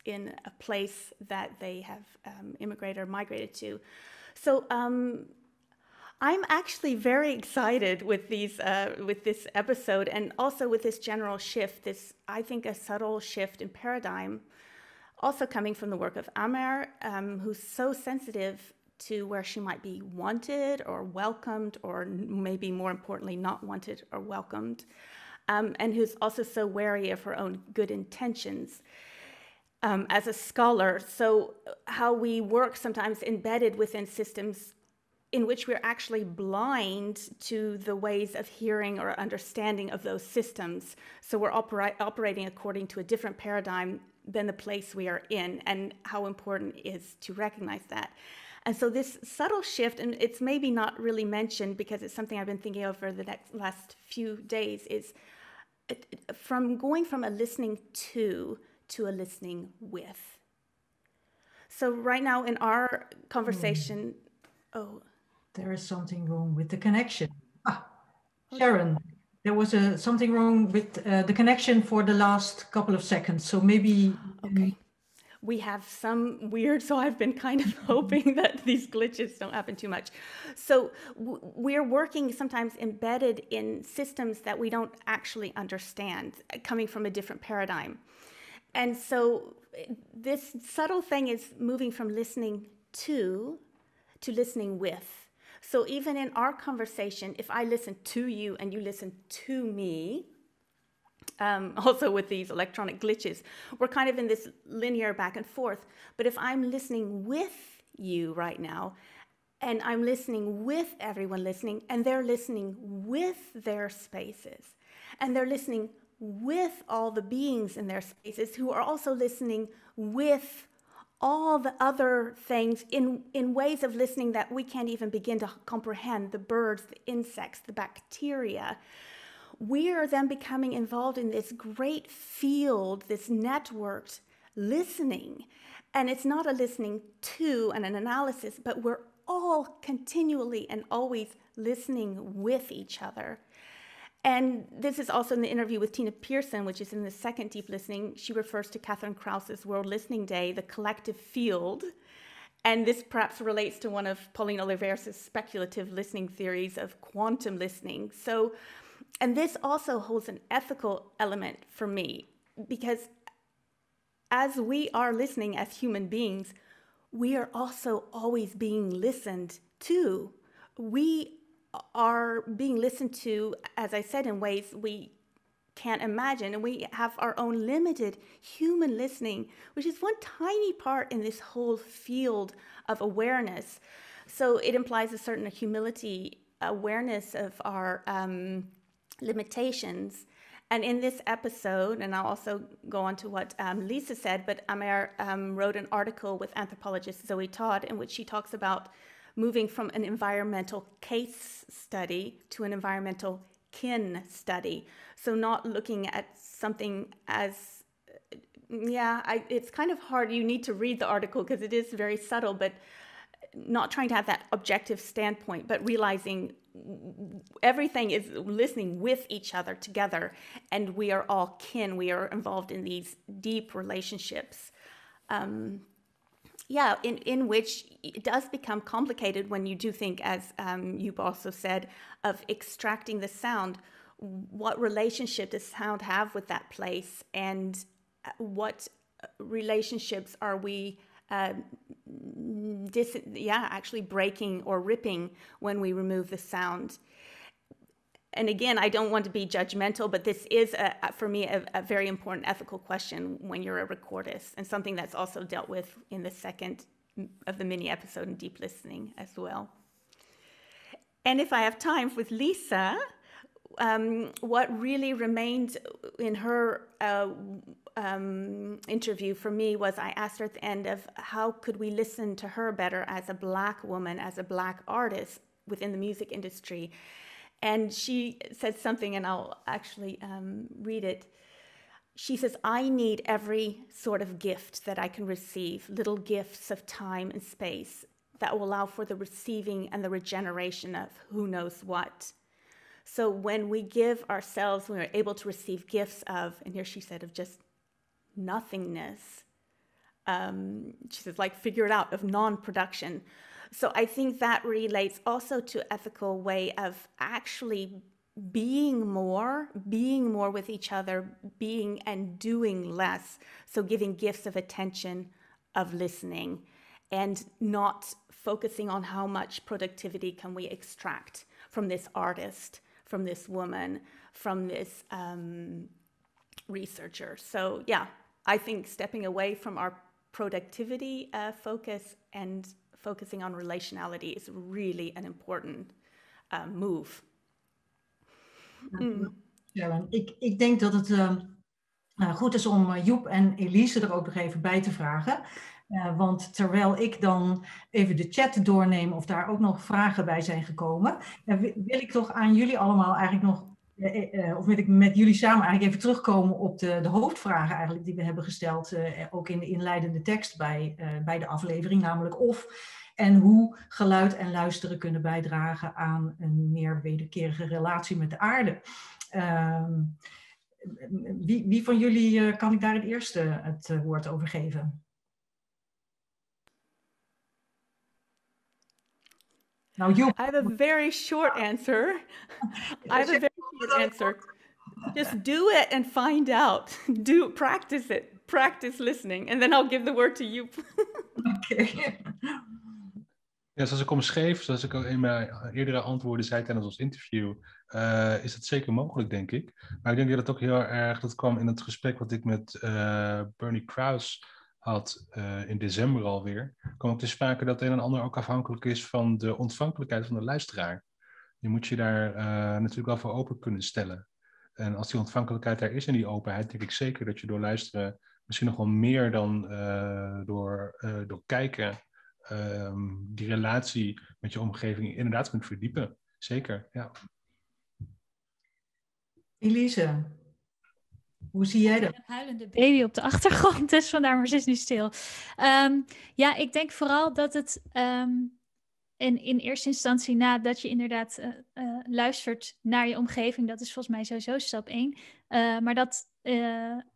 [SPEAKER 2] in a place that they have um, immigrated or migrated to. So um, I'm actually very excited with these uh, with this episode and also with this general shift. This I think a subtle shift in paradigm, also coming from the work of Amer, um, who's so sensitive to where she might be wanted or welcomed, or maybe more importantly, not wanted or welcomed, um, and who's also so wary of her own good intentions um, as a scholar. So, how we work sometimes embedded within systems in which we're actually blind to the ways of hearing or understanding of those systems. So, we're opera- operating according to a different paradigm than the place we are in, and how important it is to recognize that. And so, this subtle shift, and it's maybe not really mentioned because it's something I've been thinking over the next, last few days, is from going from a listening to to a listening with. So, right now in our conversation, mm. oh.
[SPEAKER 1] There is something wrong with the connection. Ah, Sharon, there was a, something wrong with uh, the connection for the last couple of seconds. So, maybe.
[SPEAKER 2] Okay. We have some weird, so I've been kind of hoping that these glitches don't happen too much. So, we're working sometimes embedded in systems that we don't actually understand, coming from a different paradigm. And so this subtle thing is moving from listening to to listening with. So even in our conversation, if I listen to you and you listen to me, um, also with these electronic glitches, we're kind of in this linear back and forth. But if I'm listening with you right now, and I'm listening with everyone listening, and they're listening with their spaces, and they're listening with all the beings in their spaces who are also listening with all the other things in, in ways of listening that we can't even begin to comprehend the birds, the insects, the bacteria. We are then becoming involved in this great field, this networked listening. And it's not a listening to and an analysis, but we're all continually and always listening with each other. And this is also in the interview with Tina Pearson, which is in the second deep listening. She refers to Catherine Krauss's World Listening Day, the collective field. And this perhaps relates to one of Pauline Oliveres' speculative listening theories of quantum listening. So, and this also holds an ethical element for me because as we are listening as human beings, we are also always being listened to. We are being listened to, as I said, in ways we can't imagine. And we have our own limited human listening, which is one tiny part in this whole field of awareness. So it implies a certain humility, awareness of our um, limitations. And in this episode, and I'll also go on to what um, Lisa said, but Amer um, wrote an article with anthropologist Zoe Todd in which she talks about moving from an environmental case study to an environmental kin study. So, not looking at something as yeah, I, it's kind of hard. You need to read the article because it is very subtle, but not trying to have that objective standpoint, but realizing everything is listening with each other together, and we are all kin. We are involved in these deep relationships. Um, yeah, in, in which it does become complicated when you do think, as um, you've also said, of extracting the sound. What relationship does sound have with that place, and uh, what uh, relationships are we? Uh, dis- yeah, actually breaking or ripping when we remove the sound. And again, I don't want to be judgmental, but this is, a, for me, a, a, very important ethical question when you're a recordist, and something that's also dealt with in the second of the mini episode in Deep Listening as well. And if I have time with Lisa, um, what really remained in her uh, um, interview for me was I asked her at the end of how could we listen to her better as a black woman, as a black artist within the music industry. And she said something, and I'll actually um, read it. She says, I need every sort of gift that I can receive, little gifts of time and space that will allow for the receiving and the regeneration of who knows what. So when we give ourselves, we're able to receive gifts of, and here she said, of just nothingness. Um, she says, like, figure it out, of non production. So I think that relates also to ethical way of actually being more, being more with each other, being and doing less. So giving gifts of attention, of listening, and not focusing on how much productivity can we extract from this artist, from this woman, from this um, researcher. So yeah, I think stepping away from our productivity uh, focus and focusing on relationality is really an important uh, move.
[SPEAKER 1] Mm. Sharon, ik, ik denk dat het uh, goed is om uh, Joep en Elise er ook nog even bij te vragen. Uh, want terwijl ik dan even de chat doorneem of daar ook nog vragen bij zijn gekomen, wil ik toch aan jullie allemaal eigenlijk nog uh, of wil ik met jullie samen eigenlijk even terugkomen op de, de hoofdvragen eigenlijk die we hebben gesteld, ook in de inleidende tekst bij, bij de aflevering, namelijk of en hoe geluid en luisteren kunnen bijdragen aan een meer wederkerige relatie met de aarde. Ehm, wie, wie, van jullie kan ik daar het eerste het woord over geven?
[SPEAKER 2] Now you. I have a very short answer. I have a very short answer. Just do it and find out. Do practice it. Practice listening, and then I'll give the word to you.
[SPEAKER 1] okay.
[SPEAKER 3] Ja, zoals ik omschreef, zoals ik ook in mijn eerdere antwoorden zei tijdens ons interview, uh, is het zeker mogelijk, denk ik. Maar ik denk dat het ook heel erg, dat kwam in het gesprek wat ik met uh, Bernie Krause uh, in december alweer, kwam ook te sprake dat een en ander ook afhankelijk is van de ontvankelijkheid van de luisteraar. Je moet je daar uh, natuurlijk wel voor open kunnen stellen. En als die ontvankelijkheid er is en die openheid, denk ik zeker dat je door luisteren misschien nog wel meer dan uh, door, door kijken ehm, die relatie met je omgeving inderdaad kunt verdiepen. Zeker, ja.
[SPEAKER 1] Elise, hoe zie jij dat?
[SPEAKER 7] Een huilende baby op de achtergrond, dus vandaar maar ze is nu stil. Um, ja, ik denk vooral dat het um, in, in eerste instantie nadat je inderdaad uh, uh, luistert naar je omgeving, dat is volgens mij sowieso stap één. Uh, maar dat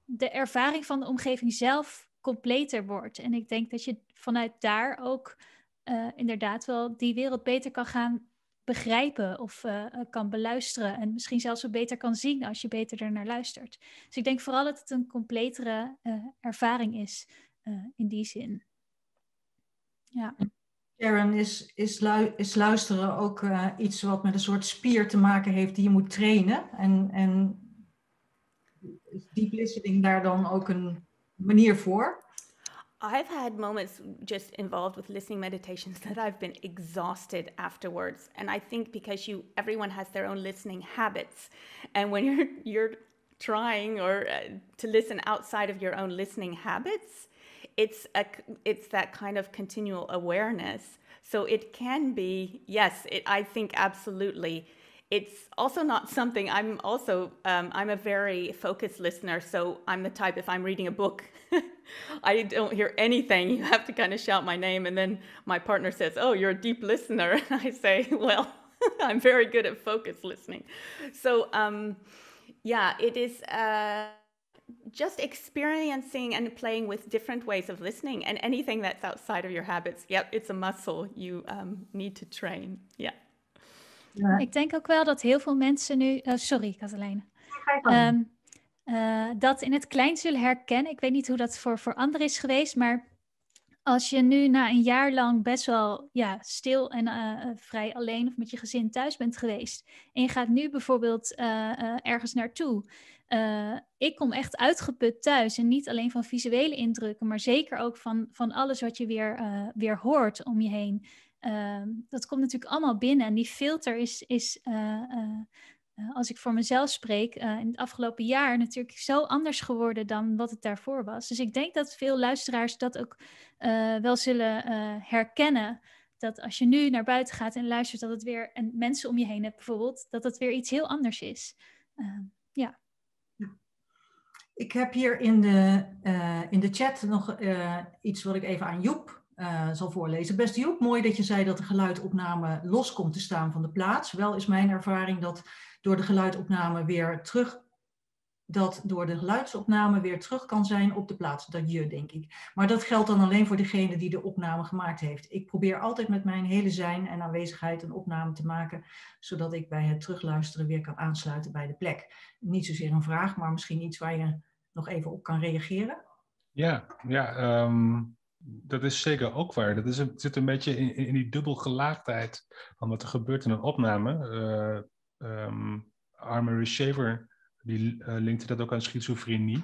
[SPEAKER 7] de ervaring van de omgeving zelf completer wordt. En ik denk dat je vanuit daar ook inderdaad wel die wereld beter kan gaan begrijpen of uh, kan beluisteren. En misschien zelfs wat beter kan zien als je beter er naar luistert. Dus ik denk vooral dat het een completere uh, ervaring is in die zin. Ja.
[SPEAKER 1] Sharon, is, is, lu is luisteren ook iets wat met een soort spier te maken heeft die je moet trainen? En, en deep listening daar dan ook een manier voor?
[SPEAKER 2] I've had moments just involved with listening meditations that I've been exhausted afterwards. And I think because you everyone has their own listening habits. And when you're you're trying or uh, to listen outside of your own listening habits, it's a it's that kind of continual awareness. So it can be yes, it, I think absolutely it's also not something i'm also um, i'm a very focused listener so i'm the type if i'm reading a book i don't hear anything you have to kind of shout my name and then my partner says oh you're a deep listener and i say well I'm very good at focus listening. So, um, yeah, it is uh, just experiencing and playing with different ways of listening and anything that's outside of your habits. Yep, it's a muscle you um, need to train. Yeah.
[SPEAKER 7] Ja. Ik denk ook wel dat heel veel mensen nu. Uh, sorry, Katelijne. Um, uh, dat in het klein zullen herkennen. Ik weet niet hoe dat voor, voor anderen is geweest, maar als je nu na een jaar lang best wel ja, stil en uh, vrij alleen of met je gezin thuis bent geweest. En je gaat nu bijvoorbeeld uh, ergens naartoe. ik kom echt uitgeput thuis. En niet alleen van visuele indrukken, maar zeker ook van, van alles wat je weer, weer hoort om je heen. Ehm, dat komt natuurlijk allemaal binnen. En die filter is, is uh, als ik voor mezelf spreek, in het afgelopen jaar natuurlijk zo anders geworden dan wat het daarvoor was. Dus ik denk dat veel luisteraars dat ook wel zullen herkennen. Dat als je nu naar buiten gaat en luistert, dat het weer, en mensen om je heen hebt bijvoorbeeld, dat het weer iets heel anders is. ja.
[SPEAKER 1] Ik heb hier in de, in de chat nog iets wat ik even aan Joep zal voorlezen. Beste Joep, mooi dat je zei dat de geluidopname los komt te staan van de plaats. Wel is mijn ervaring dat door de geluidopname weer terug dat door de geluidsopname weer terug kan zijn op de plaats. Dat je, denk ik. Maar dat geldt dan alleen voor degene die de opname gemaakt heeft. Ik probeer altijd met mijn hele zijn en aanwezigheid een opname te maken, zodat ik bij het terugluisteren weer kan aansluiten bij de plek. Niet zozeer een vraag, maar misschien iets waar je nog even op kan reageren.
[SPEAKER 3] Ja, ja um, dat is zeker ook waar. Dat is zit een beetje in, in die dubbelgelaagdheid van wat er gebeurt in een opname. Uh, um, Armory Shaver, die uh, linkte dat ook aan schizofrenie.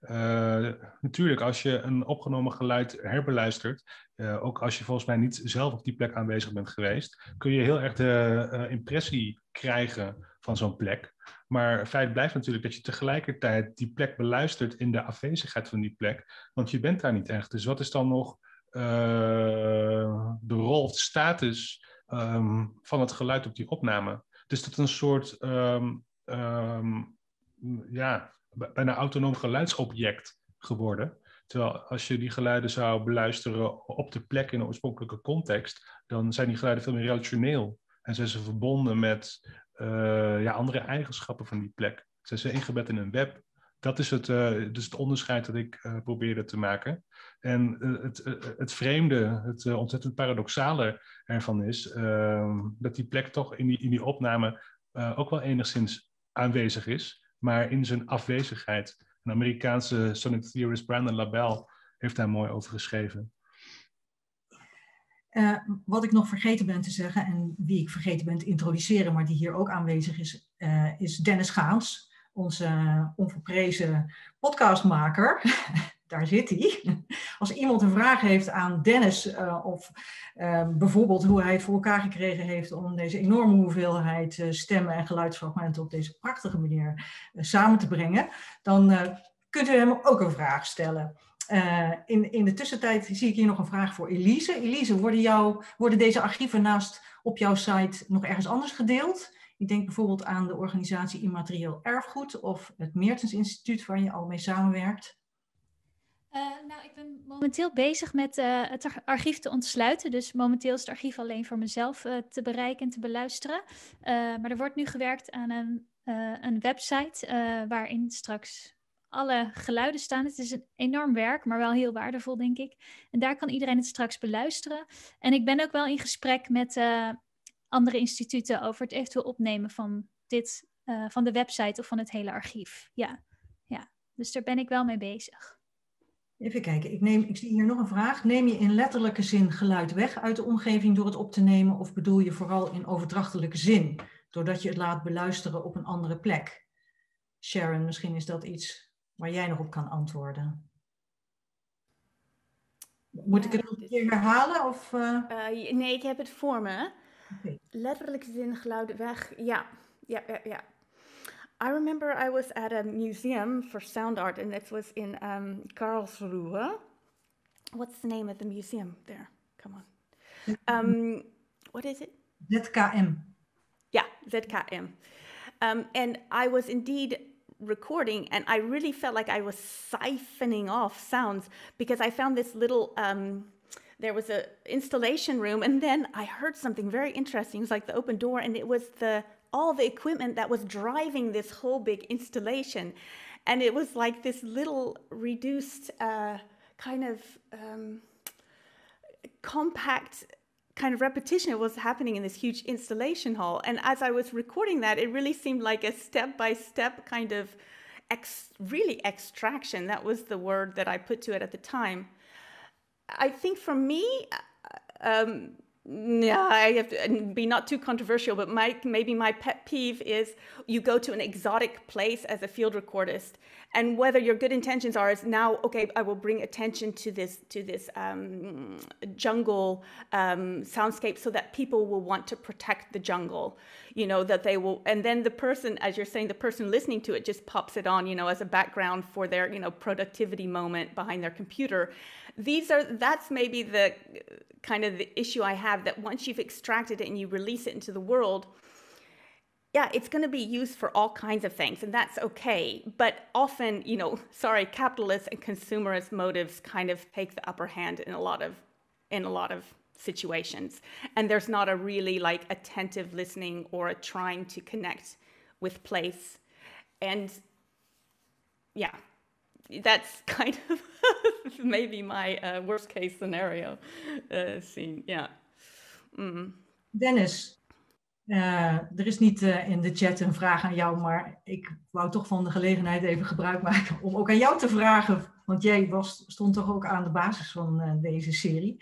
[SPEAKER 3] Uh, natuurlijk, als je een opgenomen geluid herbeluistert, ook als je volgens mij niet zelf op die plek aanwezig bent geweest, kun je heel erg de impressie krijgen van zo'n plek. Maar feit blijft natuurlijk dat je tegelijkertijd die plek beluistert in de afwezigheid van die plek, want je bent daar niet echt. Dus wat is dan nog de rol of de status um, van het geluid op die opname? is dat een soort um, um, ja, bijna autonoom geluidsobject geworden. Terwijl als je die geluiden zou beluisteren op de plek in de oorspronkelijke context, dan zijn die geluiden veel meer relationeel. En zijn ze verbonden met uh, ja, andere eigenschappen van die plek. Zijn ze ingebed in een web. Dat is het, uh, dus het onderscheid dat ik uh, probeerde te maken. En het, het vreemde, het ontzettend paradoxale ervan is ehm, dat die plek toch in die, in die opname ook wel enigszins aanwezig is, maar in zijn afwezigheid. Een Amerikaanse sonic theorist Brandon LaBelle heeft daar mooi over geschreven.
[SPEAKER 1] Uh, wat ik nog vergeten ben te zeggen, en wie ik vergeten ben te introduceren, maar die hier ook aanwezig is, uh, is Dennis Gaans onze onverprezen podcastmaker. Daar zit hij. Als iemand een vraag heeft aan Dennis, of bijvoorbeeld hoe hij het voor elkaar gekregen heeft om deze enorme hoeveelheid stemmen en geluidsfragmenten op deze prachtige manier samen te brengen, dan kunt u hem ook een vraag stellen. In, in de tussentijd zie ik hier nog een vraag voor Elise. Elise, worden, worden deze archieven naast op jouw site nog ergens anders gedeeld? Ik denk bijvoorbeeld aan de organisatie Immaterieel Erfgoed of het Meertens Instituut waar je al mee samenwerkt.
[SPEAKER 7] Uh, nou, ik ben momenteel bezig met uh, het archief te ontsluiten. Dus momenteel is het archief alleen voor mezelf te bereiken en te beluisteren. maar er wordt nu gewerkt aan een, een website waarin straks alle geluiden staan. Het is een enorm werk, maar wel heel waardevol, denk ik. En daar kan iedereen het straks beluisteren. En ik ben ook wel in gesprek met andere instituten over het eventueel opnemen van dit, uh, van de website of van het hele archief. Ja, ja, dus daar ben ik wel mee bezig.
[SPEAKER 1] Even kijken, ik, neem, ik zie hier nog een vraag. Neem je in letterlijke zin geluid weg uit de omgeving door het op te nemen of bedoel je vooral in overdrachtelijke zin, doordat je het laat beluisteren op een andere plek? Sharon, misschien is dat iets waar jij nog op kan antwoorden. Moet ik het nog een keer herhalen? Of, uh...
[SPEAKER 2] Uh, nee, ik heb het voor me. Okay. Letterlijk zin geluid weg. Ja, ja, ja, ja. I remember I was at a museum for sound art, and it was in um, Karlsruhe. What's the name of the museum there? Come on. Um, what is it?
[SPEAKER 1] ZKM.
[SPEAKER 2] Yeah, ZKM. Um, and I was indeed recording, and I really felt like I was siphoning off sounds because I found this little. Um, there was a installation room, and then I heard something very interesting. It was like the open door, and it was the all the equipment that was driving this whole big installation, and it was like this little reduced uh, kind of um, compact kind of repetition was happening in this huge installation hall. And as I was recording that, it really seemed like a step by step kind of ex- really extraction. That was the word that I put to it at the time. I think for me, uh, um, yeah, I have to be not too controversial, but my, maybe my pet peeve is you go to an exotic place as a field recordist, and whether your good intentions are is now okay, I will bring attention to this to this um, jungle um, soundscape so that people will want to protect the jungle, you know that they will, and then the person, as you're saying, the person listening to it just pops it on, you know, as a background for their you know productivity moment behind their computer these are that's maybe the kind of the issue I have that once you've extracted it and you release it into the world, yeah, it's going to be used for all kinds of things, and that's okay. But often, you know, sorry, capitalist and consumerist motives kind of take the upper hand in a lot of in a lot of situations, and there's not a really like attentive listening or a trying to connect with place, and yeah, that's kind of maybe my uh, worst case scenario uh. Mm.
[SPEAKER 1] Dennis, uh, er is niet uh, in de chat een vraag aan jou, maar ik wou toch van de gelegenheid even gebruik maken om ook aan jou te vragen. Want jij was, stond toch ook aan de basis van deze serie.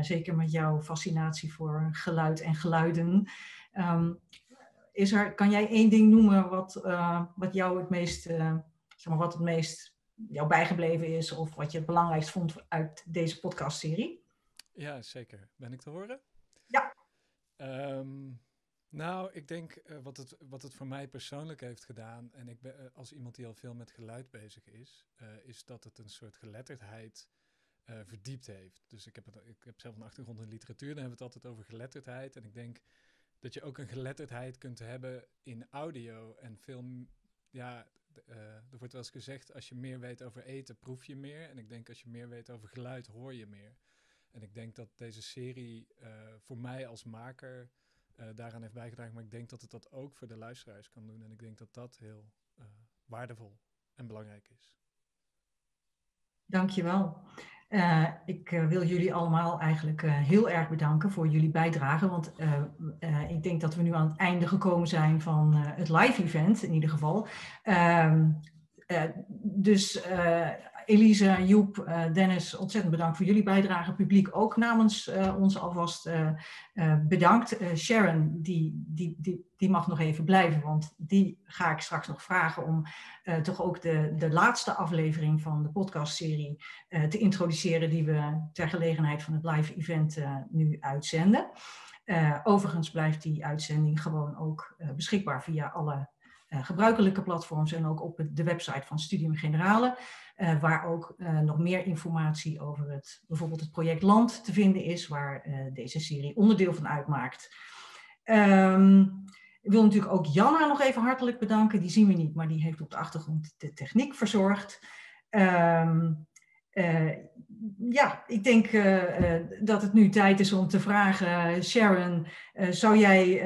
[SPEAKER 1] zeker met jouw fascinatie voor geluid en geluiden. Um, is er, kan jij één ding noemen wat, wat jou het meest, zeg maar, wat het meest jou bijgebleven is of wat je het belangrijkst vond uit deze podcastserie?
[SPEAKER 10] Ja, zeker. Ben ik te horen?
[SPEAKER 1] Ja.
[SPEAKER 10] Um, nou, ik denk uh, wat, het, wat het voor mij persoonlijk heeft gedaan, en ik ben uh, als iemand die al veel met geluid bezig is, uh, is dat het een soort geletterdheid verdiept heeft. Dus ik heb, het, ik heb zelf een achtergrond in literatuur, dan hebben we het altijd over geletterdheid. En ik denk dat je ook een geletterdheid kunt hebben in audio en film. Ja, uh, er wordt wel eens gezegd, als je meer weet over eten, proef je meer. En ik denk, als je meer weet over geluid, hoor je meer. En ik denk dat deze serie uh, voor mij als maker uh, daaraan heeft bijgedragen. Maar ik denk dat het dat ook voor de luisteraars kan doen. En ik denk dat dat heel waardevol en belangrijk is.
[SPEAKER 1] Dankjewel. Uh, ik uh, wil jullie allemaal eigenlijk uh, heel erg bedanken voor jullie bijdrage. Want ik denk dat we nu aan het einde gekomen zijn van het live event, in ieder geval. Ehm, dus Elise, Joep, uh, Dennis, ontzettend bedankt voor jullie bijdrage. Publiek ook namens uh, ons alvast uh, bedankt. Sharon, die, die, die, die mag nog even blijven, want die ga ik straks nog vragen om toch ook de, de laatste aflevering van de podcastserie te introduceren, die we ter gelegenheid van het live event nu uitzenden. overigens blijft die uitzending gewoon ook beschikbaar via alle gebruikelijke platforms en ook op de website van Studium Generale. Uh, waar ook uh, nog meer informatie over het, bijvoorbeeld het project Land te vinden is, waar uh, deze serie onderdeel van uitmaakt. Um, ik wil natuurlijk ook Janna nog even hartelijk bedanken. Die zien we niet, maar die heeft op de achtergrond de techniek verzorgd. Uh, ja, ik denk uh, uh, dat het nu tijd is om te vragen, Sharon, zou jij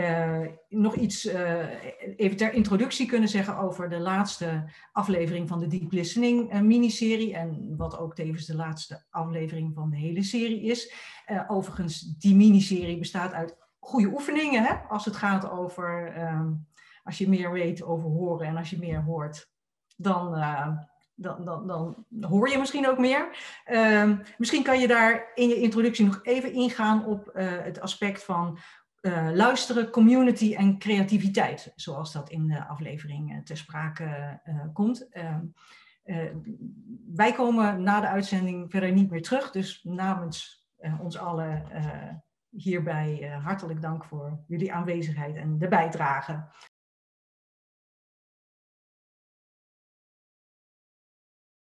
[SPEAKER 1] nog iets even ter introductie kunnen zeggen over de laatste aflevering van de Deep Listening miniserie en wat ook tevens de laatste aflevering van de hele serie is. overigens, die miniserie bestaat uit goede oefeningen, hè? als het gaat over, als je meer weet over horen en als je meer hoort, dan dan, dan, dan hoor je misschien ook meer. Uh, misschien kan je daar in je introductie nog even ingaan op uh, het aspect van uh, luisteren, community en creativiteit, zoals dat in de aflevering uh, ter sprake komt. Ehm, wij komen na de uitzending verder niet meer terug, dus namens ons allen hierbij hartelijk dank voor jullie aanwezigheid en de bijdrage.